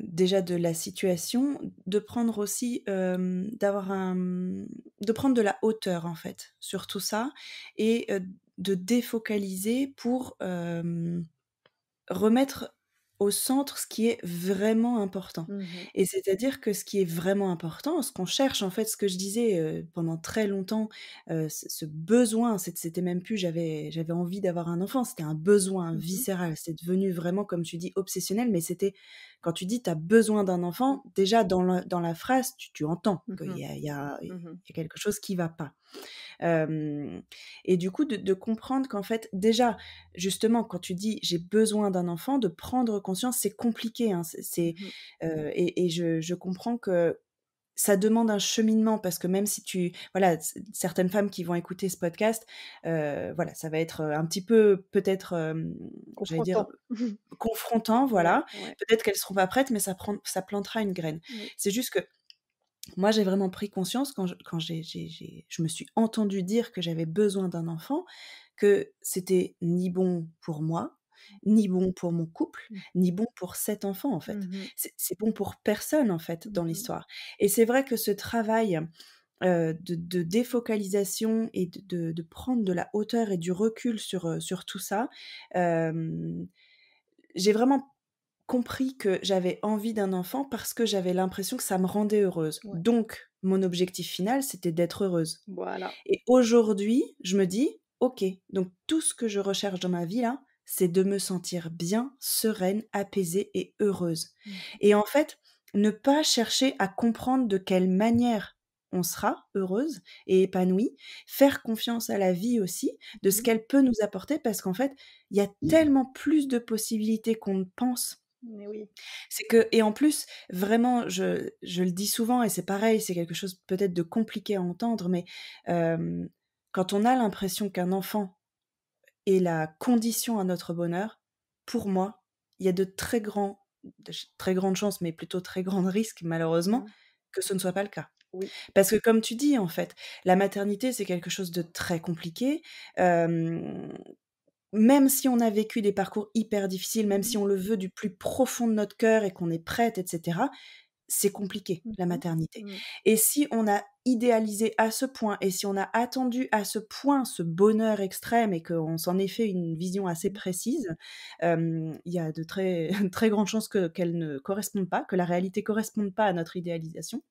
déjà de la situation, de prendre aussi, d'avoir un de prendre de la hauteur en fait sur tout ça et de défocaliser pour, remettre au centre ce qui est vraiment important. Mmh Et c'est-à-dire que ce qui est vraiment important, ce qu'on cherche en fait, ce que je disais, pendant très longtemps, ce ce besoin, c'était même plus j'avais j'avais envie d'avoir un enfant, c'était un besoin Mmh viscéral. C'est devenu vraiment, comme tu dis, obsessionnel, mais c'était quand tu dis: «Tu as besoin d'un enfant», déjà dans la dans la phrase, tu tu entends Mmh qu'il y y a quelque chose qui va pas. Et du coup de de comprendre qu'en fait déjà, justement quand tu dis: «J'ai besoin d'un enfant», de prendre conscience, c'est compliqué, hein, c'est Mmh et et je je comprends que ça demande un cheminement parce que même si tu voilà, certaines femmes qui vont écouter ce podcast, voilà, ça va être, un petit peu peut-être, hem, j'allais dire, Confrontant. *laughs* voilà. ouais. Peut-être qu'elles seront pas prêtes, mais ça prend ça plantera une graine. C'est juste que moi, j'ai vraiment pris conscience quand je quand j'ai j'ai j'ai je me suis entendue dire que j'avais besoin d'un enfant, que c'était ni bon pour moi, ni bon pour mon couple, Mmh. ni bon pour cet enfant, en fait. Mmh C'est bon pour personne, en fait, dans Mmh l'histoire et c'est vrai que ce travail, heu, de de défocalisation et de de de prendre de la hauteur et du recul sur, heu, sur tout ça, hem, j'ai vraiment compris que j'avais envie d'un enfant parce que j'avais l'impression que ça me rendait heureuse. Ouais. Donc mon objectif final, c'était d'être heureuse Voilà. et aujourd'hui, je me dis: «OK, donc tout ce que je recherche dans ma vie là, c'est de me sentir bien, sereine, apaisée et heureuse» Mmh. et en fait, ne pas chercher à comprendre de quelle manière on sera heureuse et épanouie, faire confiance à la vie aussi, de ce Mmh. qu'elle peut nous apporter parce qu'en fait, il y a tellement plus de possibilités qu'on ne pense Mais oui. c'est que et en plus, vraiment, je je le dis souvent et c'est pareil, c'est quelque chose peut-être de compliqué à entendre, mais quand on a l'impression qu'un enfant est la condition à notre bonheur, pour moi, il y a de très grands de très grandes chances, mais plutôt très grands *laughs* risques malheureusement, Mmh. que ce ne soit pas le cas. Oui. Parce que comme tu dis, en fait, la maternité, c'est quelque chose de très compliqué, même si on a vécu des parcours hyper difficiles, même Mmh. si on le veut du plus profond de notre cœur et qu'on est prête et cetera, c'est compliqué Mmh la maternité. Mmh. et si on a idéalisé à ce point et si on a attendu à ce point ce bonheur extrême et qu'on s'en est fait une vision assez Mmh. précise, il y a de très *laughs* très grandes chances que qu'elle ne corresponde pas, que la réalité corresponde pas à notre idéalisation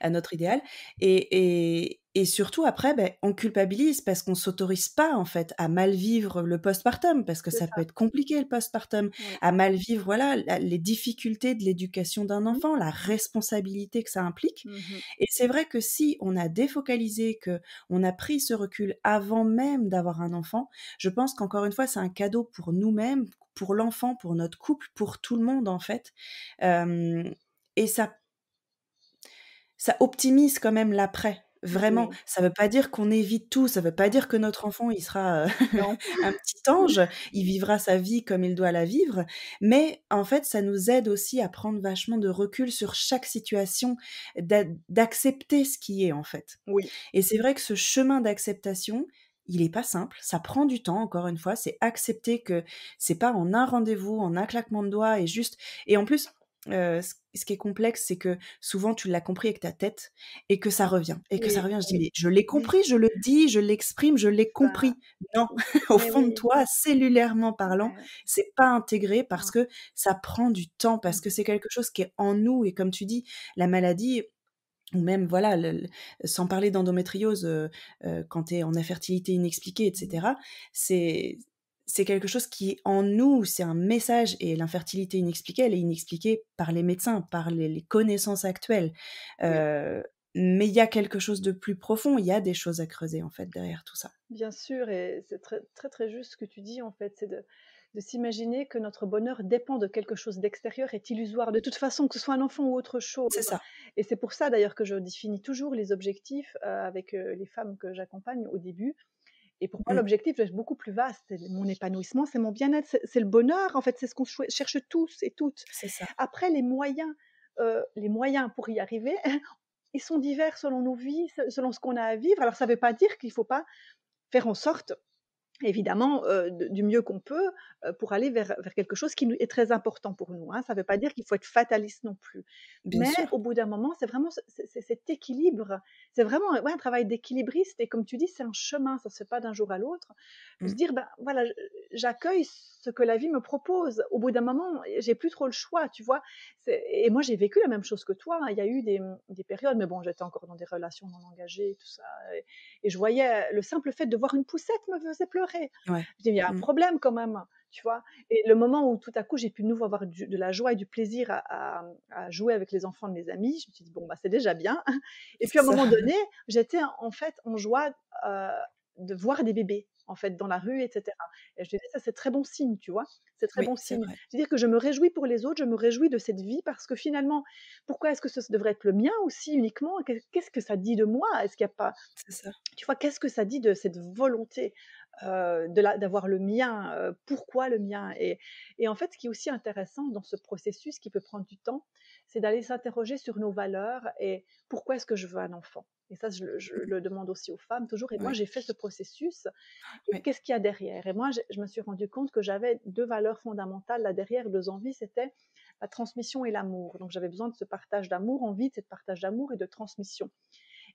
à notre idéal. Et et et surtout après, beh, on culpabilise parce qu'on s'autorise pas en fait à mal vivre le postpartum parce que ça ça. peut être compliqué le postpartum, Ouais. à mal vivre voilà la les difficultés de l'éducation d'un Mmh. enfant, la responsabilité que ça implique Mmh mh. et c'est vrai que si on a défocalisé, qu'on a pris ce recul avant même d'avoir un enfant, je pense qu'encore une fois, c'est un cadeau pour nous-mêmes, pour l'enfant, pour notre couple, pour tout le monde en fait, et ça ça optimise quand même l'après, vraiment. Oui. Ça veut pas dire qu'on évite tout, ça veut pas dire que notre enfant, il sera, Non. *laughs* un petit ange, il vivra sa vie comme il doit la vivre, mais en fait, ça nous aide aussi à prendre vachement de recul sur chaque situation, d'accepter ce qui est, en fait Oui. et c'est vrai que ce chemin d'acceptation, il est pas simple, ça prend du temps, encore une fois, c'est accepter que c'est pas en un rendez-vous, en un claquement de doigts et juste et en plus, ce qui est complexe, c'est que souvent tu l'as compris avec ta tête et que ça revient et que ça revient. Je dis: oui. «Mais je l'ai compris, je le dis, je l'exprime, je l'ai Ça compris». Non, *laughs* au Mais fond de toi, cellulairement parlant, c'est pas intégré parce que ça prend du temps, parce Mmh. que c'est quelque chose qui est en nous et comme tu dis, la maladie ou même voilà le sans parler d'endométriose, quand tu es en infertilité inexpliquée et Mmh. c'est c'est quelque chose qui est en nous, c'est un message et l'infertilité inexpliquée, elle est inexpliquée par les médecins, par les les connaissances actuelles, Oui. heu, mais il y a quelque chose de plus profond, il y a des choses à creuser, en fait, derrière tout ça. Bien sûr et c'est très très, très juste ce que tu dis, en fait, c'est de de s'imaginer que notre bonheur dépend de quelque chose d'extérieur est illusoire, de toute façon, que ce soit un enfant ou autre chose C'est ça. et c'est pour ça d'ailleurs que je définis toujours les objectifs, heu, avec, heu, les femmes que j'accompagne au début et pour moi Mmh. l'objectif doit être beaucoup plus vaste. C'est mon épanouissement, c'est mon bien-être, c'est le bonheur, en fait, c'est ce qu'on cherche tous et toutes. C'est ça. Après les moyens, heu, les moyens pour y arriver, *laughs* ils sont divers selon nos vies, se selon ce qu'on a à vivre. Alors ça veut pas dire qu'il faut pas faire en sorte évidemment du mieux qu'on peut pour aller vers, vers, quelque chose qui est très important pour nous. Hein. Ça ne veut pas dire qu'il faut être fataliste non plus. Mais au bout d'un moment, c'est vraiment cet équilibre. C'est vraiment un travail d'équilibriste. Et comme tu dis, c'est un chemin. Ça ne se fait pas d'un jour à l'autre. Se mmh. dire, ben voilà, j'accueille ce que la vie me propose. Au bout d'un moment, j'ai plus trop le choix, tu vois. Et moi, j'ai vécu la même chose que toi. Hein. Il y a eu des, des périodes, mais bon, j'étais encore dans des relations non engagées, tout ça. et je voyais le simple fait de voir une poussette me faisait pleurer Ouais. Je dis, il y a un mmh. problème quand même, tu vois? Et le moment où tout à coup j'ai pu de nouveau avoir de la joie et du plaisir à, jouer avec les enfants de mes amis, je me suis dit, bon, bah, c'est déjà bien. Et puis à un moment *laughs* donné, j'étais en fait en joie euh, de voir des bébés en fait dans la rue, etc. Et je disais ça c'est très bon signe, tu vois, c'est très bon signe. C'est-à-dire que je me réjouis pour les autres, je me réjouis de cette vie parce que finalement, pourquoi est-ce que ce devrait être le mien aussi uniquement? Qu'est-ce que ça dit de moi? Est-ce qu'il n'y a pas, ça. tu vois, qu'est-ce que ça dit de cette volonté euh, d'avoir le mien, euh, pourquoi le mien? Et, en fait, ce qui est aussi intéressant dans ce processus qui peut prendre du temps, c'est d'aller s'interroger sur nos valeurs et pourquoi est-ce que je veux un enfant? Et ça, je, le demande aussi aux femmes toujours. Et moi, j'ai fait ce processus. Qu'est-ce qu'il y a derrière? Et moi, je, me suis rendu compte que j'avais deux valeurs fondamentales là derrière, deux envies. C'était la transmission et l'amour. Donc, j'avais besoin de ce partage d'amour, envie de ce partage d'amour et de transmission.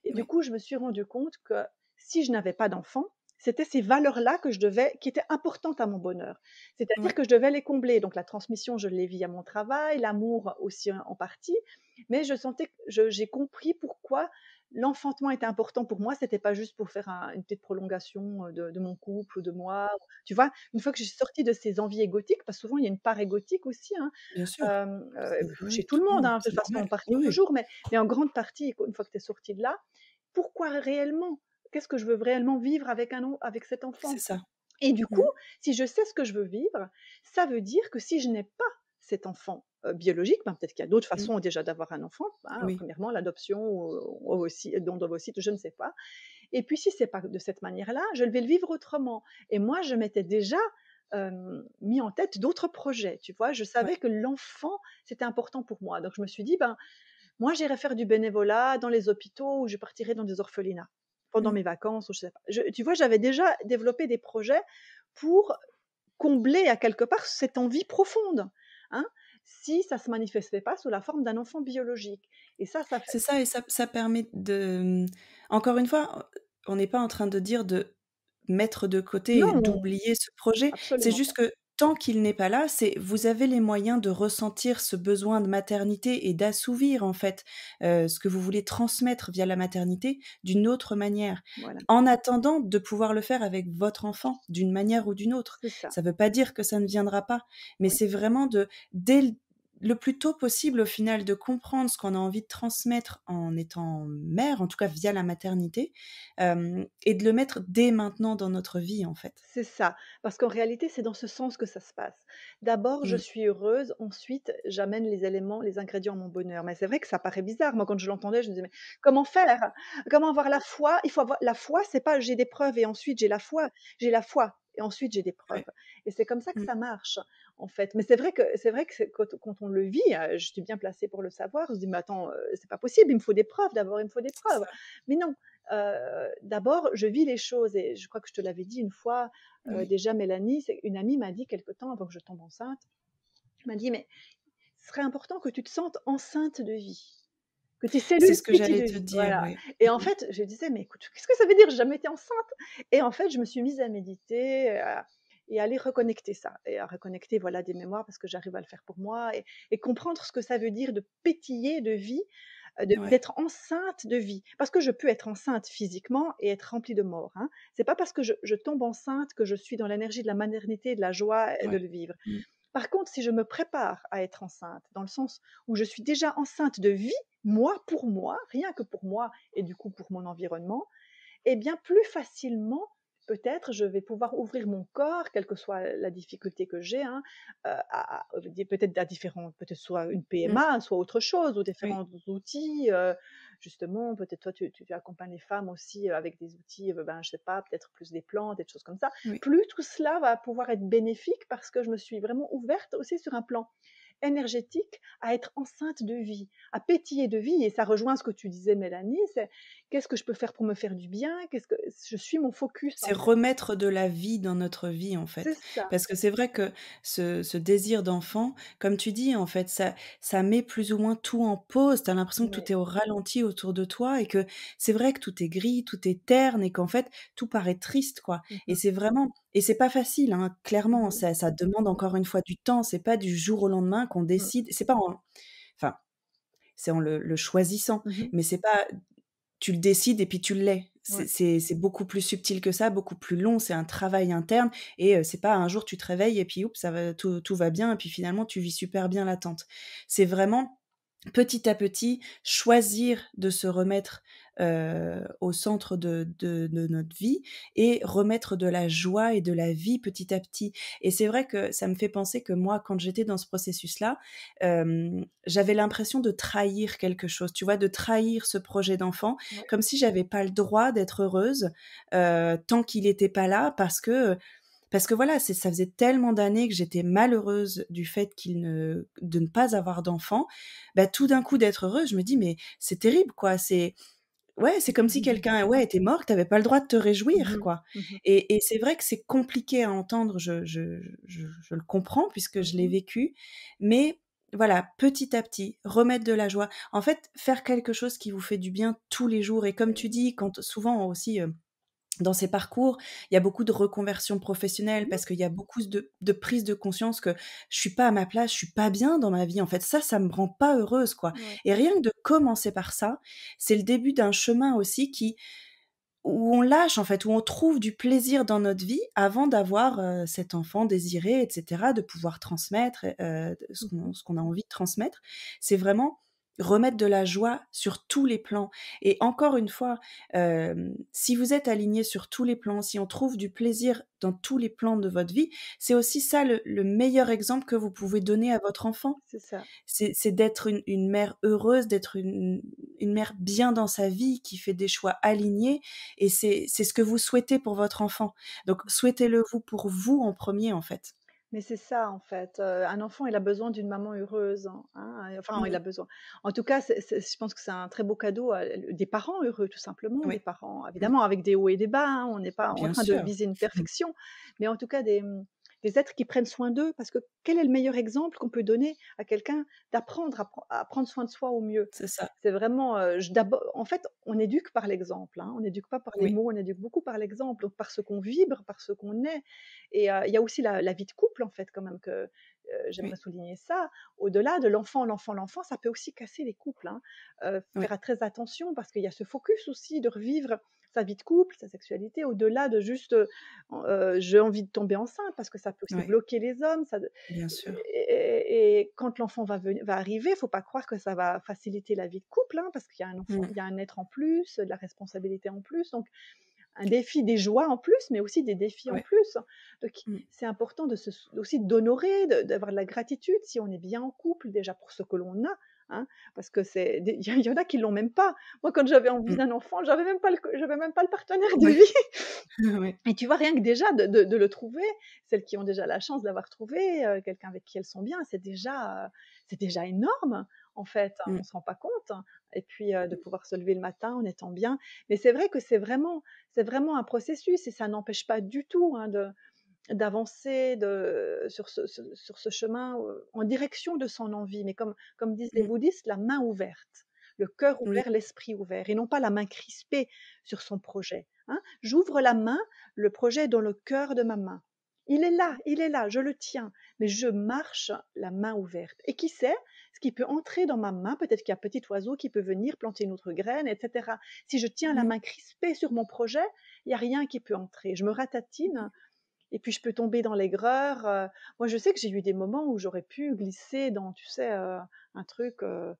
Et du coup, je me suis rendu compte que si je n'avais pas d'enfant, c'était ces valeurs-là que je devais, qui étaient importantes à mon bonheur. C'est-à-dire que je devais les combler. Donc la transmission, je l'ai via mon travail, l'amour aussi en partie, mais je sentais, j'ai compris pourquoi l'enfantement était important pour moi. C'était pas juste pour faire une petite prolongation de, mon couple ou de moi. Tu vois, une fois que j'ai sorti de ces envies égotiques, parce que souvent il y a une part égotique aussi, hein, Bien sûr. chez tout le monde, hein, de toute façon, en partie toujours, mais, mais en grande partie, une fois que tu es sorti de là, pourquoi réellement qu'est-ce que je veux réellement vivre avec, un, avec cet enfant? C'est ça. Et du mmh. coup, si je sais ce que je veux vivre, ça veut dire que si je n'ai pas cet enfant biologique, ben peut-être qu'il y a d'autres mmh. façons déjà d'avoir un enfant. Hein, premièrement, l'adoption, ou, aussi, don d'ovocytes, je ne sais pas. Et puis, si c'est pas de cette manière-là, je vais le vivre autrement. Et moi, je m'étais déjà mis en tête d'autres projets. Tu vois, je savais que l'enfant, c'était important pour moi. Donc, je me suis dit, ben, moi, j'irai faire du bénévolat dans les hôpitaux ou je partirai dans des orphelinats pendant mmh. mes vacances, ou je sais pas. tu vois, j'avais déjà développé des projets pour combler à quelque part cette envie profonde. Hein, si ça se manifestait pas sous la forme d'un enfant biologique. Et ça, ça C'est ça, et ça, ça permet de... Encore une fois, on n'est pas en train de dire de mettre de côté et d'oublier ce projet. C'est juste que tant qu'il n'est pas là, c'est vous avez les moyens de ressentir ce besoin de maternité et d'assouvir en fait ce que vous voulez transmettre via la maternité d'une autre manière. En attendant de pouvoir le faire avec votre enfant d'une manière ou d'une autre. Ça ne veut pas dire que ça ne viendra pas, mais c'est vraiment de dès le plus tôt possible au final de comprendre ce qu'on a envie de transmettre en étant mère, en tout cas via la maternité, et de le mettre dès maintenant dans notre vie en fait. C'est ça, parce qu'en réalité c'est dans ce sens que ça se passe. D'abord je mmh. suis heureuse, ensuite j'amène les éléments, les ingrédients à mon bonheur. Mais c'est vrai que ça paraît bizarre. Moi quand je l'entendais je me disais mais comment faire? Comment avoir la foi? Il faut avoir la foi, c'est pas j'ai des preuves et ensuite j'ai la foi, j'ai la foi et ensuite j'ai des preuves. Et c'est comme ça que mmh. ça marche en fait. Mais c'est vrai que c'est vrai que quand, on le vit, euh, je suis bien placée pour le savoir. On se dit mais attends, euh, c'est pas possible. Il me faut des preuves. D'abord, il me faut des preuves. Mais non. Euh, d'abord, je vis les choses et je crois que je te l'avais dit une fois déjà. Mélanie, une amie m'a dit quelque temps avant que je tombe enceinte, m'a dit mais ce serait important que tu te sentes enceinte de vie que tes cellules c'est ce que j'allais te dire et en fait je disais mais écoute qu'est-ce que ça veut dire j'ai jamais été enceinte? Et en fait je me suis mise à méditer et aller reconnecter ça, et à reconnecter voilà des mémoires parce que j'arrive à le faire pour moi, et, comprendre ce que ça veut dire de pétiller de vie, euh, d'être enceinte de vie. Parce que je peux être enceinte physiquement et être remplie de mort. Hein. C'est pas parce que je, tombe enceinte que je suis dans l'énergie de la maternité, de la joie et de le vivre. Mmh. Par contre, si je me prépare à être enceinte, dans le sens où je suis déjà enceinte de vie, moi pour moi, rien que pour moi et du coup pour mon environnement, eh bien plus facilement peut-être je vais pouvoir ouvrir mon corps, quelle que soit la difficulté que j'ai, hein, euh, peut-être à différents, peut-être soit une mmh. PMA, soit autre chose, ou différents outils. Euh, justement, peut-être toi, tu, accompagnes les femmes aussi euh, avec des outils, ben, je sais pas, peut-être plus des plantes, des choses comme ça. Plus tout cela va pouvoir être bénéfique parce que je me suis vraiment ouverte aussi sur un plan énergétique à être enceinte de vie, à pétiller de vie. Et ça rejoint ce que tu disais, Mélanie, c'est qu'est-ce que je peux faire pour me faire du bien Qu'est-ce que je suis mon focus C'est remettre de la vie dans notre vie, en fait. Parce que c'est vrai que ce, désir d'enfant, comme tu dis, en fait, ça, ça met plus ou moins tout en pause. Tu as l'impression que tout est au ralenti autour de toi et que c'est vrai que tout est gris, tout est terne et qu'en fait, tout paraît triste, quoi. Et mmh c'est vraiment et c'est pas facile, hein, clairement, ça, ça, demande encore une fois du temps. C'est pas du jour au lendemain qu'on mmh. décide. C'est pas en, enfin, c'est en le, choisissant, mmh mais c'est pas tu le décides et puis tu l'es. C'est beaucoup plus subtil que ça, beaucoup plus long. C'est un travail interne et c'est pas un jour tu te réveilles et puis oups, ça va, tout, tout va bien et puis finalement tu vis super bien l'attente. C'est vraiment petit à petit choisir de se remettre au centre de, notre vie et remettre de la joie et de la vie petit à petit. Et c'est vrai que ça me fait penser que moi, quand j'étais dans ce processus-là, j'avais l'impression de trahir quelque chose, tu vois, de trahir ce projet d'enfant, comme si j'avais pas le droit d'être heureuse tant qu'il n'était pas là, parce que parce que voilà, ça faisait tellement d'années que j'étais malheureuse du fait qu'il ne, de ne pas avoir d'enfant. Bah, tout d'un coup d'être heureuse, je me dis mais c'est terrible quoi. C'est ouais, c'est comme si mmh quelqu'un ouais était mort, t'avais pas le droit de te réjouir mmh quoi. Mmh et, c'est vrai que c'est compliqué à entendre. Je, je, je, le comprends puisque je l'ai vécu, mais voilà, petit à petit, remettre de la joie. En fait, faire quelque chose qui vous fait du bien tous les jours. Et comme tu dis, quand souvent aussi, dans ces parcours, il y a beaucoup de reconversion professionnelle mmh. parce qu'il y a beaucoup de, de, prise de conscience que je suis pas à ma place, je suis pas bien dans ma vie. En fait, ça, ça me rend pas heureuse, quoi. Et rien que de commencer par ça, c'est le début d'un chemin aussi qui où on lâche en fait, où on trouve du plaisir dans notre vie avant d'avoir euh, cet enfant désiré, etc., de pouvoir transmettre euh, ce qu'on a envie de transmettre. C'est vraiment remettre de la joie sur tous les plans. Et encore une fois, si vous êtes aligné sur tous les plans, si on trouve du plaisir dans tous les plans de votre vie, c'est aussi ça le, meilleur exemple que vous pouvez donner à votre enfant. C'est ça. C'est d'être une, mère heureuse, d'être une, une, mère bien dans sa vie, qui fait des choix alignés. Et c'est ce que vous souhaitez pour votre enfant. Donc souhaitez-le vous pour vous en premier, en fait. Mais c'est ça, en fait. un enfant, il a besoin d'une maman heureuse. Hein, hein, enfin, il a besoin. En tout cas, je pense que c'est un très beau cadeau. des parents heureux, tout simplement. Des parents, mmh. évidemment, avec des hauts et des bas. Hein, on n'est pas en train de viser une mmh. perfection. Mais en tout cas, des, mmh, des êtres qui prennent soin d'eux, parce que quel est le meilleur exemple qu'on peut donner à quelqu'un d'apprendre à, prendre soin de soi au mieux? C'est ça. C'est vraiment, euh, en fait, on éduque par l'exemple, hein. on n'éduque pas par les mots, on éduque beaucoup par l'exemple, donc par ce qu'on vibre, par ce qu'on est. Et euh, il y a aussi la, vie de couple, en fait, quand même, que euh, j'aimerais souligner ça. Au-delà de l'enfant, l'enfant, l'enfant, ça peut aussi casser les couples. Hein. faire très attention parce qu'il y a ce focus aussi de revivre sa vie de couple, sa sexualité, au-delà de juste j'ai envie de tomber enceinte, parce que ça peut aussi bloquer les hommes. Ça, Bien sûr. Et, quand l'enfant va, va arriver, il faut pas croire que ça va faciliter la vie de couple, hein, parce qu'il y a un enfant, mmh. il y a un être en plus, de la responsabilité en plus. Donc, un défi, des joies en plus, mais aussi des défis en plus. Donc, mmh. c'est important de se, aussi d'honorer, d'avoir de la gratitude si on est bien en couple, déjà pour ce que l'on a, Hein, parce que c'est, il y, en a qui l'ont même pas. Moi, quand j'avais envie mmh. d'un enfant, j'avais même pas le, j'avais même pas le partenaire de vie. *laughs* Et tu vois, rien que déjà de, de, le trouver, celles qui ont déjà la chance d'avoir trouvé euh, quelqu'un avec qui elles sont bien, c'est déjà, c'est déjà énorme. En fait, hein, on mmh. se rend pas compte. Et puis euh, de pouvoir se lever le matin en étant bien. Mais c'est vrai que c'est vraiment, c'est vraiment un processus et ça n'empêche pas du tout hein, de d'avancer sur ce, sur ce chemin en direction de son envie, mais comme, comme disent les mmh. bouddhistes, la main ouverte, le cœur ouvert, l'esprit ouvert, et non pas la main crispée sur son projet. Hein. J'ouvre la main, le projet est dans le cœur de ma main. Il est là, il est là, je le tiens, mais je marche la main ouverte. Et qui sait ce qui peut entrer dans ma main? Peut-être qu'il y a un petit oiseau qui peut venir planter une autre graine, etc. Si je tiens la mmh. main crispée sur mon projet, il n'y a rien qui peut entrer. Je me ratatine et puis je peux tomber dans l'aigreur. Euh. moi, je sais que j'ai eu des moments où j'aurais pu glisser dans, tu sais, euh, un truc. Euh,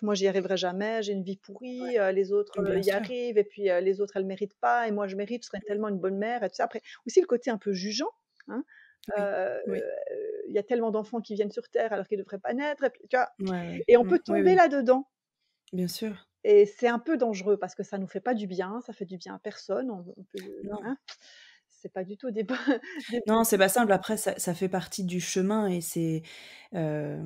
moi, j'y arriverai jamais. J'ai une vie pourrie. les autres y arrivent, et puis les autres, elles méritent pas. Et moi, je mérite. Je serais tellement une bonne mère. Et tout ça. Après, aussi le côté un peu jugeant. Hein. Il y a tellement d'enfants qui viennent sur Terre alors qu'ils ne devraient pas naître. Et, tu vois, et on mmh, peut tomber là-dedans. Bien sûr. Et c'est un peu dangereux parce que ça nous fait pas du bien, ça fait du bien à personne. On, peut, hein c'est pas du tout des, *laughs* des... Non, c'est pas simple. Après, ça, ça, fait partie du chemin et c'est. Euh,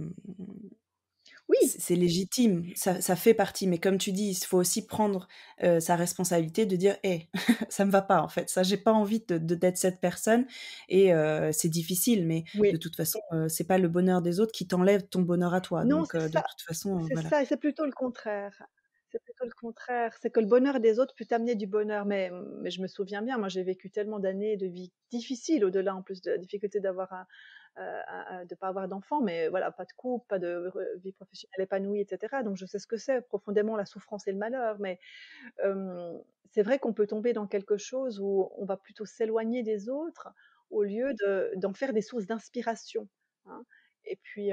oui. C'est légitime, ça, ça, fait partie. Mais comme tu dis, il faut aussi prendre euh, sa responsabilité de dire Hé, *laughs* ça me va pas en fait. Ça, j'ai pas envie d'être de, d'être cette personne. Et euh, c'est difficile, mais de toute façon, euh, c'est pas le bonheur des autres qui t'enlève ton bonheur à toi. Non, Donc, de toute façon. C'est ça, et c'est plutôt le contraire. Le contraire. C'est que le bonheur des autres peut t'amener du bonheur. Mais, mais je me souviens bien, moi j'ai vécu tellement d'années de vie difficiles, au-delà en plus de la difficulté d'avoir un, euh, pas avoir d'enfants, mais voilà, pas de couple, pas de vie professionnelle épanouie, etc. Donc je sais ce que c'est profondément la souffrance et le malheur. Mais c'est vrai qu'on peut tomber dans quelque chose où on va plutôt s'éloigner des autres au lieu d'en faire des sources d'inspiration. Hein. Et puis,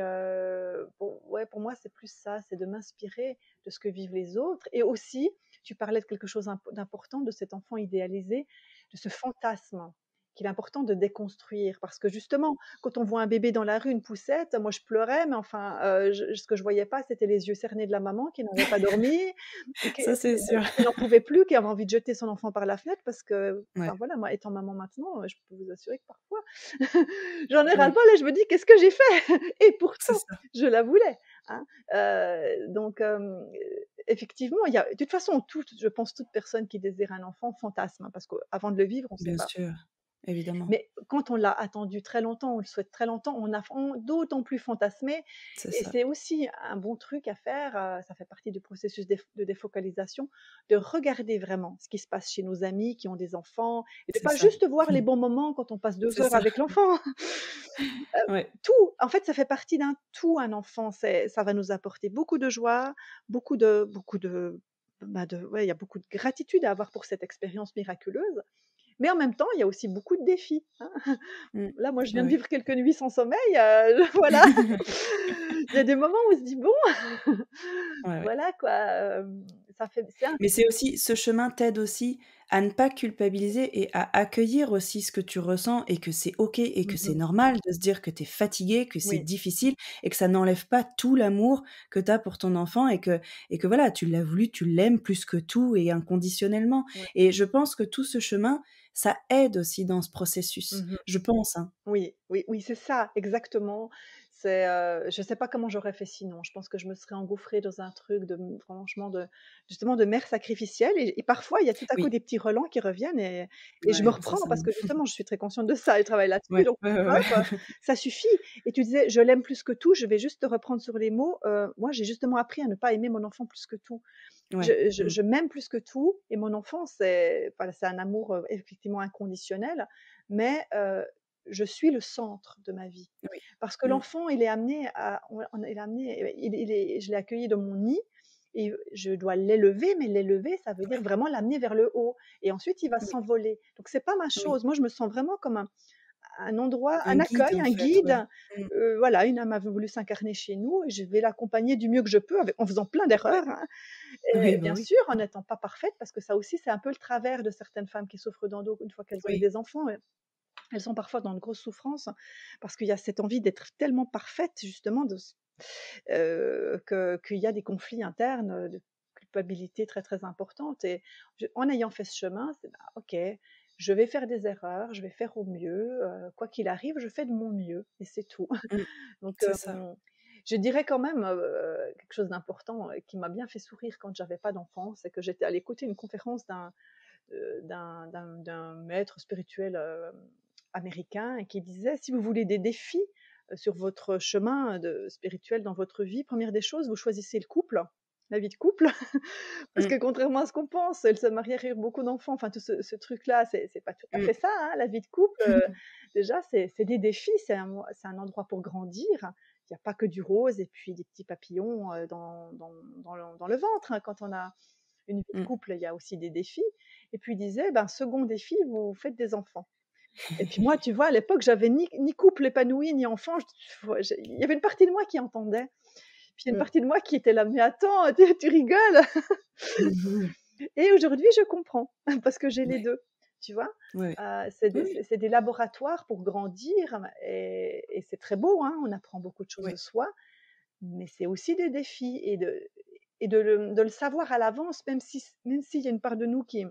pour moi, c'est plus ça, c'est de m'inspirer de ce que vivent les autres. Et aussi, tu parlais de quelque chose d'important, de cet enfant idéalisé, de ce fantasme qu'il est important de déconstruire. Parce que justement, quand on voit un bébé dans la rue, une poussette, moi je pleurais, mais enfin, ce que je voyais pas, c'était les yeux cernés de la maman qui n'avait pas dormi, Ça, c'est sûr. qui n'en pouvait plus, qui avait envie de jeter son enfant par la fenêtre. Parce que, voilà, moi étant maman maintenant, je peux vous assurer que parfois, *laughs* j'en ai ras le bol et je me dis, qu'est-ce que j'ai fait? *laughs* Et pourtant, je la voulais. Hein. donc, effectivement, il y a, de toute façon, je pense toute personne qui désire un enfant fantasme, hein, parce qu'avant de le vivre, on sait Bien pas. sûr. Évidemment. Mais quand on l'a attendu très longtemps, on le souhaite très longtemps, on a d'autant plus fantasmé. Et c'est aussi un bon truc à faire, euh, ça fait partie du processus de défocalisation, de regarder vraiment ce qui se passe chez nos amis qui ont des enfants, et de pas juste voir les *laughs* bons moments quand on passe deux heures avec l'enfant. *laughs* Euh, tout, en fait, ça fait partie d'un tout, un enfant. Ça va nous apporter beaucoup de joie, beaucoup de... Beaucoup de bah de, ouais, il y a beaucoup de gratitude à avoir pour cette expérience miraculeuse. Mais en même temps, il y a aussi beaucoup de défis. Hein. Mmh. Là, moi, je viens de vivre quelques nuits sans sommeil. Euh, *laughs* voilà. il y a des moments où on se dit bon, voilà quoi. ça fait. Mais c'est aussi ce chemin t'aide aussi à ne pas culpabiliser et à accueillir aussi ce que tu ressens et que c'est ok et que c'est mmh normal de se dire que tu es fatigué, que c'est difficile et que ça n'enlève pas tout l'amour que tu as pour ton enfant et que, et que voilà, tu l'as voulu, tu l'aimes plus que tout et inconditionnellement. Et je pense que tout ce chemin, ça aide aussi dans ce processus, mmh je pense. Hein. Oui, oui, oui, c'est ça, exactement. C'est, euh, je ne sais pas comment j'aurais fait sinon. Je pense que je me serais engouffrée dans un truc de, franchement, de, justement, de mère sacrificielle. Et, parfois, il y a tout à coup des petits relents qui reviennent et, et je me reprends parce que justement, je suis très consciente de ça et travaille là-dessus. donc, ça suffit. Et tu disais, je l'aime plus que tout. Je vais juste te reprendre sur les mots. Euh, moi, j'ai justement appris à ne pas aimer mon enfant plus que tout. Je, mmh. je, m'aime plus que tout. Et mon enfant, c'est, c'est un amour euh, effectivement inconditionnel. Mais je suis le centre de ma vie. Parce que mmh. l'enfant, il est amené à, il est amené, il, est, je l'ai accueilli dans mon nid et je dois l'élever, mais l'élever, ça veut dire vraiment l'amener vers le haut. Et ensuite, il va s'envoler. Donc, c'est pas ma chose. Moi, je me sens vraiment comme un, un endroit, un, accueil, un guide. Mmh. Euh, voilà, une âme a voulu s'incarner chez nous et je vais l'accompagner du mieux que je peux en faisant plein d'erreurs. Hein. Et bah bien sûr, en n'étant pas parfaite, parce que ça aussi, c'est un peu le travers de certaines femmes qui souffrent d'endo une fois qu'elles ont eu des enfants elles sont parfois dans de grosses souffrances parce qu'il y a cette envie d'être tellement parfaite, justement, de, euh, qu'il y a des conflits internes de culpabilité très très importantes. Et en ayant fait ce chemin, c'est bah, ok, je vais faire des erreurs, je vais faire au mieux, euh, quoi qu'il arrive, je fais de mon mieux et c'est tout. Mmh. *laughs* Donc, euh, je dirais quand même quelque chose d'important qui m'a bien fait sourire quand j'avais pas d'enfant, c'est que j'étais allée écouter une conférence d'un d'un maître spirituel américain et qui disait si vous voulez des défis sur votre chemin de, spirituel dans votre vie, première des choses, vous choisissez le couple, la vie de couple, *laughs* parce mmh. que contrairement à ce qu'on pense, elle se marie avec beaucoup d'enfants, enfin tout ce, truc-là, c'est pas tout à mmh. fait ça, hein, la vie de couple. *laughs* déjà, c'est des défis, c'est un, un, endroit pour grandir. Il n'y a pas que du rose et puis des petits papillons dans, dans, dans, le, dans le, ventre. Hein. Quand on a une vie de mmh. couple, il y a aussi des défis. Et puis il disait, ben, second défi, vous faites des enfants. Et puis moi, tu vois, à l'époque, j'avais ni, ni, couple épanoui, ni enfant. il y avait une partie de moi qui entendait. Puis il y a une mmh. partie de moi qui était là, mais attends, tu, rigoles? Mmh et aujourd'hui, je comprends, *laughs* parce que j'ai les deux. Tu vois, euh, c'est des, des, laboratoires pour grandir et, et c'est très beau, hein, on apprend beaucoup de choses de soi, mais c'est aussi des défis et de, et de, le, de le savoir à l'avance, même s'il même s'il y a une part de nous qui,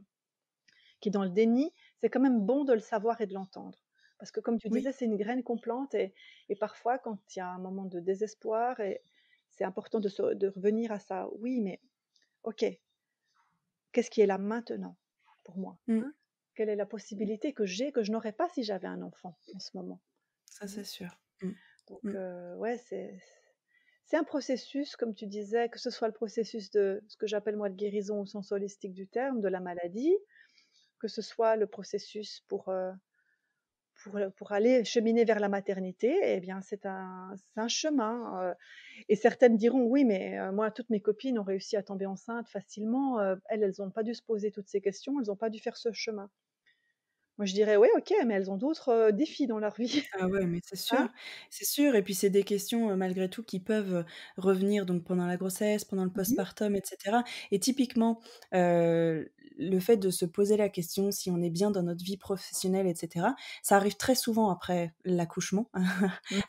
qui est dans le déni, c'est quand même bon de le savoir et de l'entendre. Parce que comme tu disais, c'est une graine qu'on plante et, parfois quand il y a un moment de désespoir, et c'est important de, de revenir à ça. Oui, mais ok, qu'est-ce qui est là maintenant pour moi mmh. hein? Quelle est la possibilité que j'ai que je n'aurais pas si j'avais un enfant en ce moment? Ça, mmh. c'est sûr. Mmh. Donc, ouais, c'est c'est un processus, comme tu disais, que ce soit le processus de ce que j'appelle moi de guérison au sens holistique du terme, de la maladie, que ce soit le processus pour, pour, pour aller cheminer vers la maternité, eh bien, c'est un, un chemin. et certaines diront, oui, mais moi, toutes mes copines ont réussi à tomber enceinte facilement. elles, elles n'ont pas dû se poser toutes ces questions, elles n'ont pas dû faire ce chemin. Moi, je dirais: «Ouais, OK, mais elles ont d'autres, défis dans leur vie». Ah ouais, mais c'est *laughs* sûr, Hein? c'est sûr et puis c'est des questions, malgré tout qui peuvent, revenir donc pendant la grossesse, pendant le Mmh postpartum et cetera et typiquement, le fait de se poser la question si on est bien dans notre vie professionnelle et cetera, ça arrive très souvent après l'accouchement, *laughs* Mmh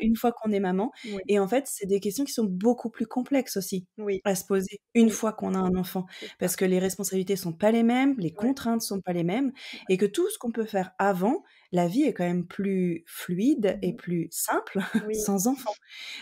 une fois qu'on est maman. Oui, et en fait, c'est des questions qui sont beaucoup plus complexes aussi oui, à se poser une oui, fois qu'on a un enfant. Parce que les responsabilités sont pas les mêmes, les contraintes sont pas les mêmes et que tout ce qu'on peut faire avant, la vie est quand même plus fluide et Mmh plus simple *laughs* sans enfant.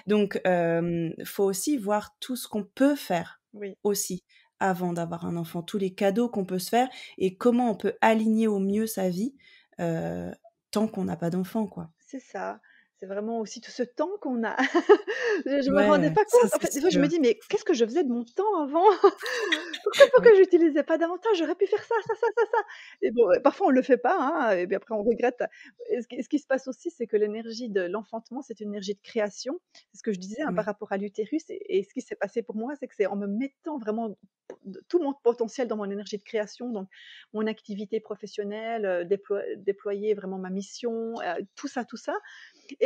Donc, hem, faut aussi voir tout ce qu'on peut faire oui, aussi avant d'avoir un enfant, tous les cadeaux qu'on peut se faire et comment on peut aligner au mieux sa vie, heu, tant qu'on n'a pas d'enfant, quoi. c'est ça. C'est vraiment aussi tout ce temps qu'on a. *laughs* Je je me rendais Ouais, pas ça compte. En fait, des fois, je me dis: «Mais qu'est-ce que je faisais de mon temps avant? *laughs* Pourquoi pourquoi Oui, j'utilisais pas davantage? J'aurais pu faire ça, ça, ça, ça, ça» et bon, parfois on le fait pas, hein, et puis après on regrette et ce qui ce qui se passe aussi, c'est que l'énergie de l'enfantement, c'est une énergie de création. C'est ce que je disais, hein, par rapport à l'utérus et et ce qui s'est passé pour moi, c'est que c'est en me mettant vraiment tout mon potentiel dans mon énergie de création, donc mon activité professionnelle, déploie déployer vraiment ma mission, heu, tout ça, tout ça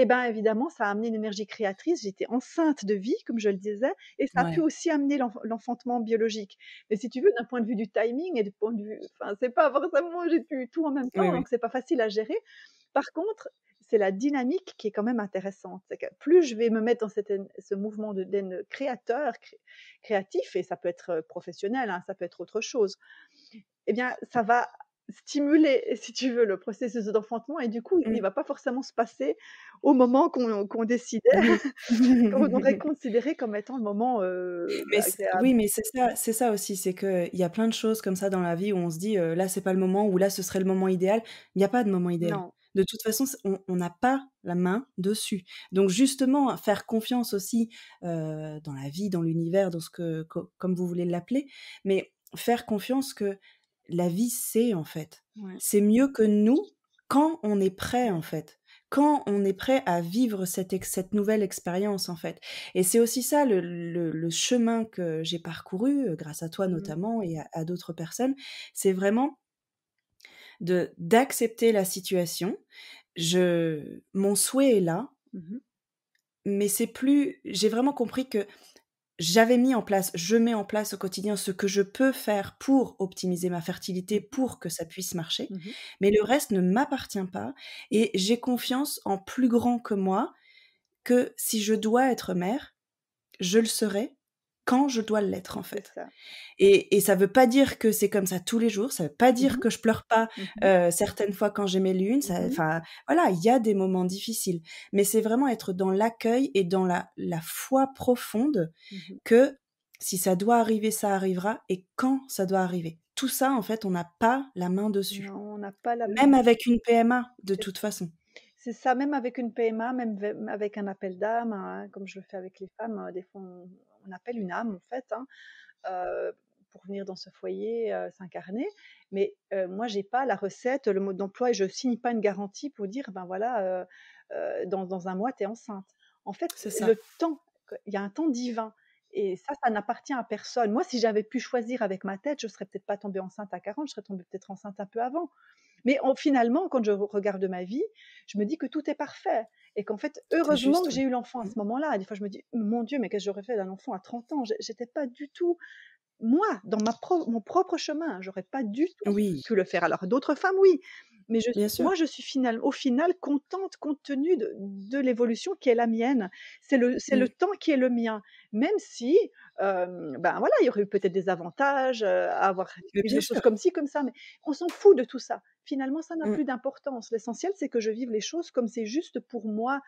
et ben, évidemment, ça a amené une énergie créatrice. J'étais enceinte de vie, comme je le disais, et ça a pu aussi amener l'enf l'enfantement biologique. Mais si tu veux, d'un point de vue du timing et du point de vue enfin, c'est pas forcément j'ai eu tout en même Oui, temps, oui. donc c'est pas facile à gérer. Par contre, c'est la dynamique qui est quand même intéressante. C'est que plus je vais me mettre dans cette ce mouvement de d'être créateur, cré créatif et ça peut être, professionnel, hein, ça peut être autre chose, eh bien, ça va stimuler, si tu veux, le processus d'enfantement et du coup, il Mmh. va pas forcément se passer au moment qu'on qu'on décidait, *laughs* qu'on aurait *laughs* considéré comme étant le moment, Mais agréable. oui, mais c'est ça c'est ça aussi, c'est qu'il y a plein de choses comme ça dans la vie où on se dit, heu: «Là, c'est pas le moment» ou «Là, ce serait le moment idéal». Il y a pas de moment idéal. Non. De toute façon, on n'a pas la main dessus. Donc justement, faire confiance aussi, dans la vie, dans l'univers, dans ce que co comme vous voulez l'appeler, mais faire confiance que la vie sait, en fait. Ouais. C'est mieux que nous quand on est prêt, en fait. Quand on est prêt à vivre cette nouvelle expérience, en fait. Et c'est aussi ça le le le chemin que j'ai parcouru, heu, grâce à toi Mmh. notamment et à à d'autres personnes. C'est vraiment de d'accepter la situation. Je mon souhait est là, Mmh mh. mais c'est plus j'ai vraiment compris que j'avais mis en place, je mets en place au quotidien ce que je peux faire pour optimiser ma fertilité, pour que ça puisse marcher, Mmh mais le reste ne m'appartient pas et j'ai confiance en plus grand que moi, que si je dois être mère, je le serai quand je dois l'être, en fait. ça. Et et ça veut pas dire que c'est comme ça tous les jours, ça veut pas Mmh dire mh. que je pleure pas, Mmh mh. heu, certaines fois quand j'ai mes lunes, Mmh enfin, voilà, il y a des moments difficiles. Mais c'est vraiment être dans l'accueil et dans la la foi profonde Mmh que si ça doit arriver, ça arrivera et quand ça doit arriver. Tout ça, en fait, on n'a pas la main dessus. Non, on n'a pas la Même main. avec une PMA, de toute façon. c'est ça, même avec une PMA, même ve avec un appel d'âme, hein, comme je le fais avec les femmes, heu, des fois on on appelle une âme en fait, hein, heu, pour venir dans ce foyer, heu, s'incarner. Mais, heu, moi j'ai pas la recette, le mode d'emploi et je signe pas une garantie pour dire: «Ben voilà, dans dans 1 mois tu es enceinte». En fait, C'est le temps, il y a un temps divin et ça, ça n'appartient à personne. Moi, si j'avais pu choisir avec ma tête, je serais peut-être pas tombée enceinte à 40, je serais tombée peut-être enceinte un peu avant. Mais en finalement, quand je regarde ma vie, je me dis que tout est parfait et qu'en fait, heureusement que j'ai eu l'enfant à Mmh. ce moment-là. Des fois, je me dis: «Mon Dieu, mais qu'est-ce que j'aurais fait d'un enfant à 30 ans?» J'étais pas du tout moi, dans ma pro mon propre chemin, j'aurais pas du tout Oui. pu le faire. Alors d'autres femmes, oui, Mais je, moi, je suis final, au final contente compte tenu de, l'évolution qui est la mienne. C'est le, c'est le temps qui est le mien. Même si, ben voilà, il y aurait eu peut-être des avantages à avoir des choses comme ci, comme ça, mais on s'en fout de tout ça. Finalement, ça n'a mmh. plus d'importance. L'essentiel, c'est que je vive les choses comme c'est juste pour moi,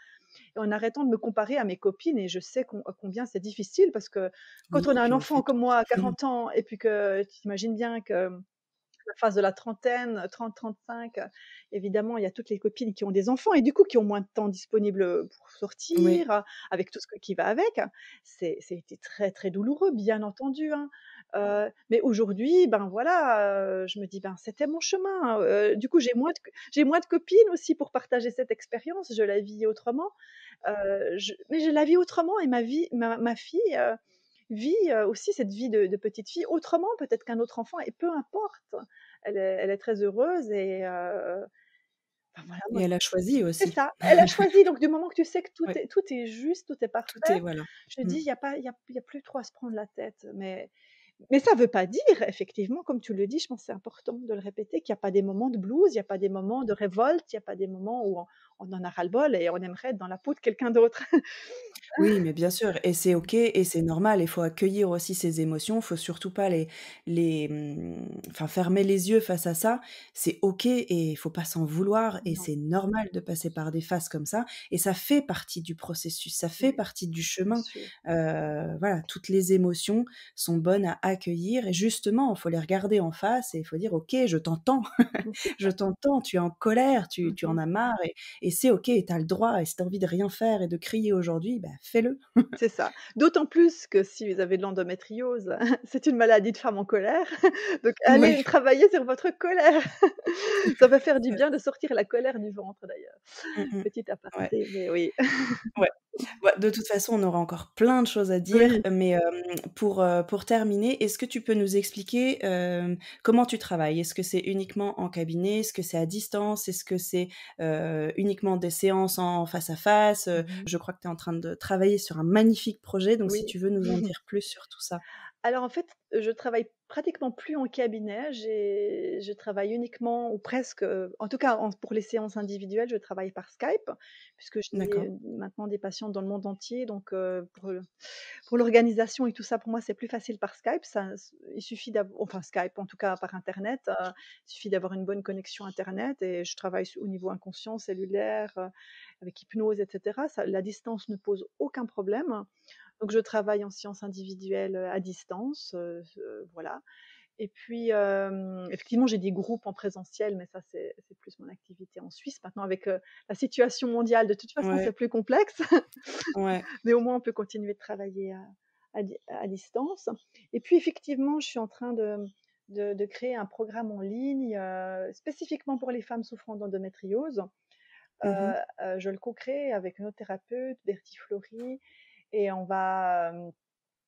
en arrêtant de me comparer à mes copines. Et je sais combien c'est difficile parce que quand on a un enfant comme moi à 40 ans et puis que tu imagines bien que la phase de la trentaine, 30-35, évidemment, il y a toutes les copines qui ont des enfants et du coup qui ont moins de temps disponible pour sortir, avec tout ce qui va avec. C'était très très douloureux, bien entendu. Hein. mais aujourd'hui, ben voilà, je me dis ben c'était mon chemin. du coup, j'ai moins de j'ai moins de copines aussi pour partager cette expérience. Je la vis autrement, mais je la vis autrement et ma vie, ma fille vit aussi cette vie de, petite fille autrement peut-être qu'un autre enfant, et peu importe, elle est, très heureuse et et elle a choisi aussi. C'est ça, *laughs* elle a choisi. Donc, du moment que tu sais que tout, est, tout est juste, tout est parfait, tout est, voilà. je mmh. dis, il n'y a, pas, y a, y a plus trop à se prendre la tête. Mais, mais ça ne veut pas dire, effectivement, comme tu le dis, je pense que c'est important de le répéter, qu'il n'y a pas des moments de blues, il n'y a pas des moments de révolte, il n'y a pas des moments où on, en a ras-le-bol et on aimerait être dans la peau de quelqu'un d'autre. *laughs* Oui, mais bien sûr, et c'est OK et c'est normal. Il faut accueillir aussi ces émotions. Il faut surtout pas les, les, mmh, enfin, fermer les yeux face à ça. C'est OK et il faut pas s'en vouloir et c'est normal de passer par des phases comme ça. Et ça fait partie du processus, ça fait partie du chemin. Euh, voilà, toutes les émotions sont bonnes à accueillir et justement, il faut les regarder en face et il faut dire OK, je t'entends, *laughs* *laughs* je t'entends. Tu es en colère, tu, tu en mmh as marre et, et c'est OK. Tu as le droit et si tu as envie de rien faire et de crier aujourd'hui, bah, fais-le. *laughs* C'est ça. D'autant plus que si vous avez de l'endométriose, *laughs* c'est une maladie de femme en colère. *laughs* Donc allez travailler sur votre colère. Ça va faire du bien de sortir la colère du ventre d'ailleurs. Mmh, mmh. Petit aparté, mais oui. Ouais. de toute façon, on aura encore plein de choses à dire, mais pour, pour terminer, est-ce que tu peux nous expliquer comment tu travailles? Est-ce que c'est uniquement en cabinet? Est-ce que c'est à distance? Est-ce que c'est uniquement des séances en face à face mmh Je crois que tu es en train de travailler sur un magnifique projet, donc si tu veux nous en dire plus sur tout ça. Alors en fait, je travaille pratiquement plus en cabinet. Je travaille uniquement ou presque, en tout cas pour les séances individuelles, je travaille par Skype, puisque j'ai maintenant des patients dans le monde entier. Donc pour, l'organisation et tout ça, pour moi, c'est plus facile par Skype. Ça, il suffit d'avoir, enfin Skype en tout cas par Internet, il suffit d'avoir une bonne connexion Internet et je travaille au niveau inconscient, cellulaire, avec hypnose, etc. la distance ne pose aucun problème. Donc je travaille en sciences individuelles à distance, voilà. Et puis, effectivement, j'ai des groupes en présentiel, mais ça, c'est plus mon activité en Suisse. Maintenant, avec la situation mondiale, de toute façon, c'est plus complexe. ouais. *laughs* Mais au moins, on peut continuer de travailler à, distance. Et puis, effectivement, je suis en train de, de, créer un programme en ligne spécifiquement pour les femmes souffrant d'endométriose. Mmh je le co-crée avec une autre thérapeute, Bertie Flory, et on va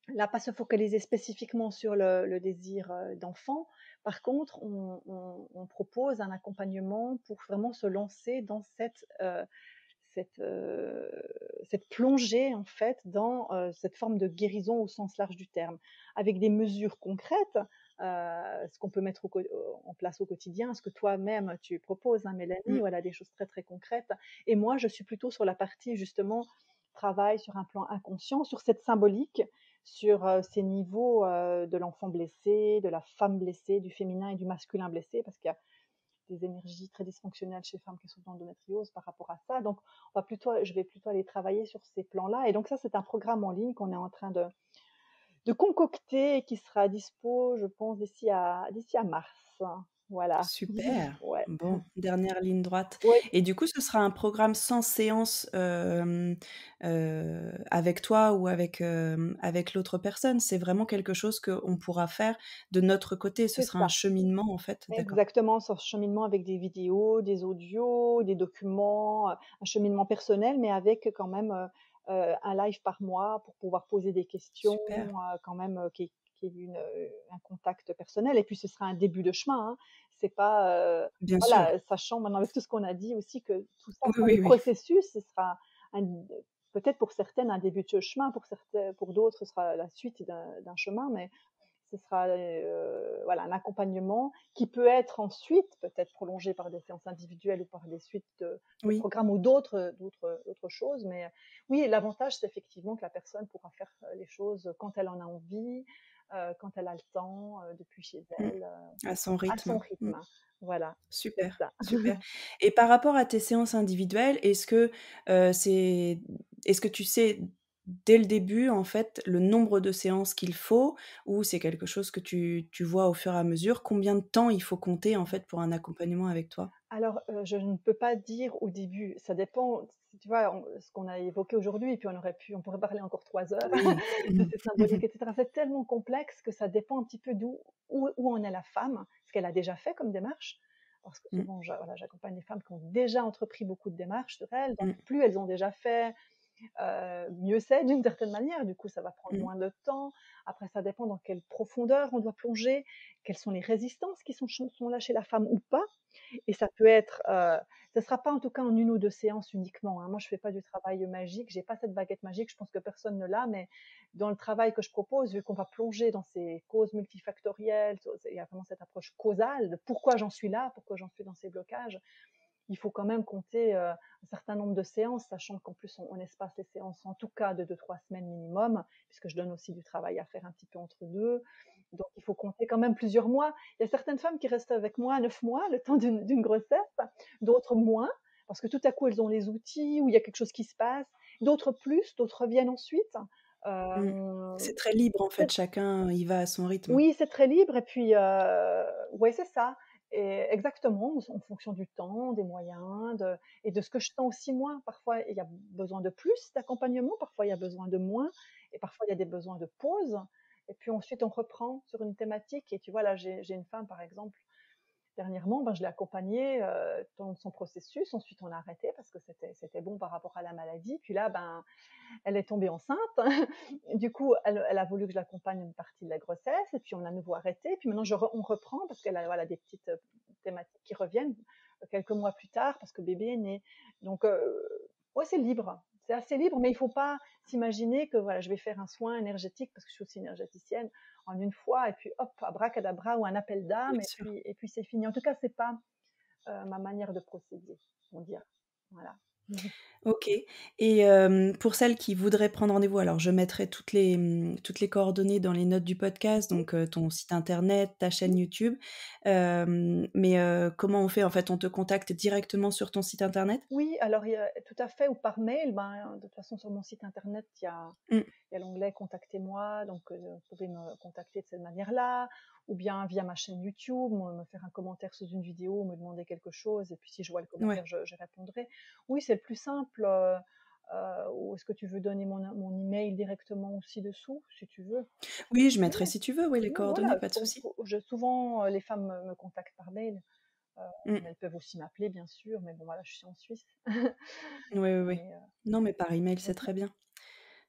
là pas se focaliser spécifiquement sur le, désir d'enfant. Par contre, on, propose un accompagnement pour vraiment se lancer dans cette cette, cette plongée en fait dans cette forme de guérison au sens large du terme, avec des mesures concrètes, ce qu'on peut mettre en place au quotidien, ce que toi-même tu proposes, hein, Mélanie, mmh. voilà des choses très très concrètes. Et moi, je suis plutôt sur la partie justement travaille sur un plan inconscient, sur cette symbolique, sur ces niveaux de l'enfant blessé, de la femme blessée, du féminin et du masculin blessé, parce qu'il y a des énergies très dysfonctionnelles chez femmes qui sont dans l'endométriose par rapport à ça. Donc, on va plutôt, je vais plutôt aller travailler sur ces plans-là. Et donc, ça, c'est un programme en ligne qu'on est en train de, de concocter et qui sera dispo, je pense, d'ici à, d'ici à mars. Voilà. Super. *laughs* Bon, dernière ligne droite. Et du coup, ce sera un programme sans séance avec toi ou avec, avec l'autre personne. C'est vraiment quelque chose qu'on pourra faire de notre côté. Ce sera un cheminement, en fait. Exactement, ce cheminement avec des vidéos, des audios, des documents, un cheminement personnel, mais avec quand même un live par mois pour pouvoir poser des questions, quand même, qui, une, un contact personnel. Et puis ce sera un début de chemin. Hein. C'est pas, Bien voilà, sachant maintenant avec tout ce qu'on a dit aussi que tout ça, oui, processus, ce sera peut-être pour certaines un début de chemin, pour certains, pour d'autres ce sera la suite d'un chemin, mais ce sera voilà, un accompagnement qui peut être ensuite peut-être prolongé par des séances individuelles ou par des suites de, programmes ou d'autres, d'autres, choses. Mais oui, l'avantage, c'est effectivement que la personne pourra faire les choses quand elle en a envie, quand elle a le temps, depuis chez mmh. elle. à son rythme. À son mmh. rythme. Voilà. Super, super. *laughs* Et par rapport à tes séances individuelles, est-ce que c'est, est-ce que tu sais dès le début, en fait, le nombre de séances qu'il faut, ou c'est quelque chose que tu, tu, vois au fur et à mesure? Combien de temps il faut compter, en fait, pour un accompagnement avec toi? Alors, je ne peux pas dire au début. Ça dépend, tu vois, ce qu'on a évoqué aujourd'hui, et puis on aurait pu, on pourrait parler encore trois heures *laughs* de ces symboliques, etc. C'est tellement complexe que ça dépend un petit peu d'où où, où en est la femme, ce qu'elle a déjà fait comme démarche parce que souvent, j'accompagne des femmes qui ont déjà entrepris beaucoup de démarches sur elles. Donc, plus elles ont déjà fait, euh, mieux c'est d'une certaine manière. Du coup, ça va prendre mmh. moins de temps. Après, ça dépend dans quelle profondeur on doit plonger, quelles sont les résistances qui sont, sont là chez la femme ou pas. Et ça peut être, euh, ça ne sera pas en tout cas en une ou deux séances uniquement. Hein. Moi, je ne fais pas du travail magique, j'ai pas cette baguette magique, je pense que personne ne l'a, mais dans le travail que je propose, vu qu'on va plonger dans ces causes multifactorielles, il y a vraiment cette approche causale de pourquoi j'en suis là, pourquoi j'en suis dans ces blocages il faut quand même compter un certain nombre de séances, sachant qu'en plus on, espace les séances en tout cas de 2-3 semaines minimum, puisque je donne aussi du travail à faire un petit peu entre deux. Donc il faut compter quand même plusieurs mois. Il y a certaines femmes qui restent avec moi 9 mois, le temps d'une grossesse, d'autres moins, parce que tout à coup elles ont les outils, ou il y a quelque chose qui se passe, d'autres plus, d'autres reviennent ensuite. Mmh. C'est très libre en fait, chacun y va à son rythme. Oui, c'est très libre et puis euh, ouais c'est ça. Et exactement, en fonction du temps, des moyens, et de ce que je sens aussi moi. Parfois, il y a besoin de plus d'accompagnement, parfois il y a besoin de moins, et parfois il y a des besoins de pause. Et puis ensuite, on reprend sur une thématique. Et tu vois, là, j'ai une femme, par exemple, dernièrement, ben, je l'ai accompagnée euh, dans son processus. Ensuite, on a arrêté parce que c'était bon par rapport à la maladie. Puis là, ben, elle est tombée enceinte. *laughs* du coup, elle, a voulu que je l'accompagne une partie de la grossesse. Et puis, on a nouveau arrêté. Puis maintenant, je on reprend parce qu'elle a des petites euh, thématiques qui reviennent euh, quelques mois plus tard parce que bébé est né. Donc, ouais, c'est libre. C'est assez libre, mais il ne faut pas s'imaginer que voilà, je vais faire un soin énergétique parce que je suis aussi énergéticienne en une fois, et puis hop, abracadabra ou un appel d'âme, et puis, et puis c'est fini. En tout cas, c'est pas euh, ma manière de procéder, on dirait. Voilà. OK et pour celles qui voudraient prendre rendez-vous, alors je mettrai toutes les, mmh, toutes les coordonnées dans les notes du podcast, donc ton site internet, ta chaîne YouTube. mais comment on fait? En fait, on te contacte directement sur ton site internet? Oui, alors tout à fait ou par mail, ben, de toute façon sur mon site internet, il y a mmh. Il y a l'onglet «Contactez-moi», donc vous pouvez me contacter de cette manière-là ou bien via ma chaîne YouTube, me faire un commentaire sous une vidéo, me demander quelque chose, et puis si je vois le commentaire, je, répondrai. Oui, c'est le plus simple. Euh, euh, ou est-ce que tu veux donner mon, mon email directement aussi dessous, si tu veux? Oui, je mettrai si tu veux, oui, les coordonnées, pas de souci. souvent, euh, les femmes me, contactent par mail. Mmh. Elles peuvent aussi m'appeler, bien sûr, mais bon, voilà, je suis en Suisse. oui, oui, oui. *laughs* non, mais par email, c'est très bien.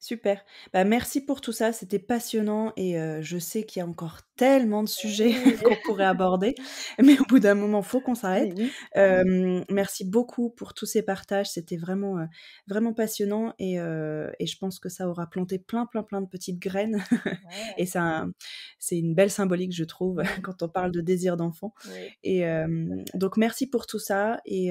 Super. Bah, merci pour tout ça, c'était passionnant et je sais qu'il y a encore tellement de sujets *laughs* qu'on pourrait aborder, mais au bout d'un moment, faut qu'on s'arrête. merci beaucoup pour tous ces partages, c'était vraiment, vraiment passionnant et et je pense que ça aura planté plein, plein, plein de petites graines *laughs* et ça c'est une belle symbolique, je trouve, *laughs* quand on parle de désir d'enfant et donc merci pour tout ça et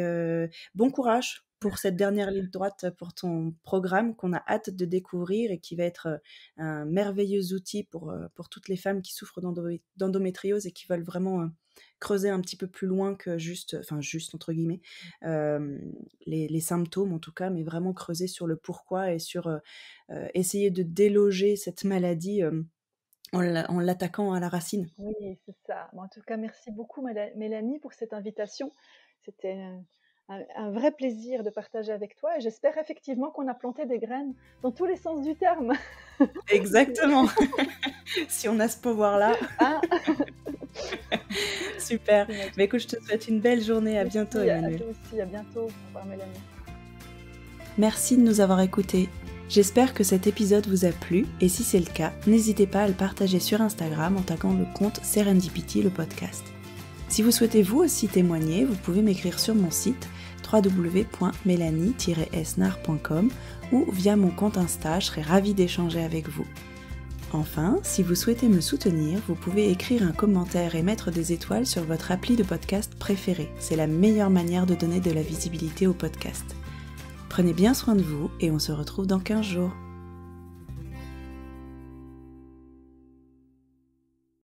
bon courage pour cette dernière ligne droite pour ton programme qu'on a hâte de découvrir et qui va être euh, un merveilleux outil pour, euh, pour toutes les femmes qui souffrent d'endométriose et qui veulent vraiment euh, creuser un petit peu plus loin que juste, enfin juste entre guillemets, les, symptômes en tout cas, mais vraiment creuser sur le pourquoi et sur essayer de déloger cette maladie en l'attaquant à la racine. Oui, c'est ça. en tout cas, merci beaucoup Mélanie pour cette invitation. C'était un, vrai plaisir de partager avec toi et j'espère effectivement qu'on a planté des graines dans tous les sens du terme. *laughs* Exactement. *laughs* si on a ce pouvoir-là. Ah. *laughs* Super. Mais écoute, je te souhaite une belle journée. À bientôt, Emmanuel. À toi aussi. À bientôt. Au revoir, Mélanie. Merci de nous avoir écoutés. J'espère que cet épisode vous a plu et si c'est le cas, n'hésitez pas à le partager sur Instagram en taguant le compte Serendipity le podcast. Si vous souhaitez vous aussi témoigner, vous pouvez m'écrire sur mon site www.mélanie-esnar.com ou via mon compte Insta, je serai ravie d'échanger avec vous. Enfin, si vous souhaitez me soutenir, vous pouvez écrire un commentaire et mettre des étoiles sur votre appli de podcast préféré. C'est la meilleure manière de donner de la visibilité au podcast. Prenez bien soin de vous et on se retrouve dans 15 jours.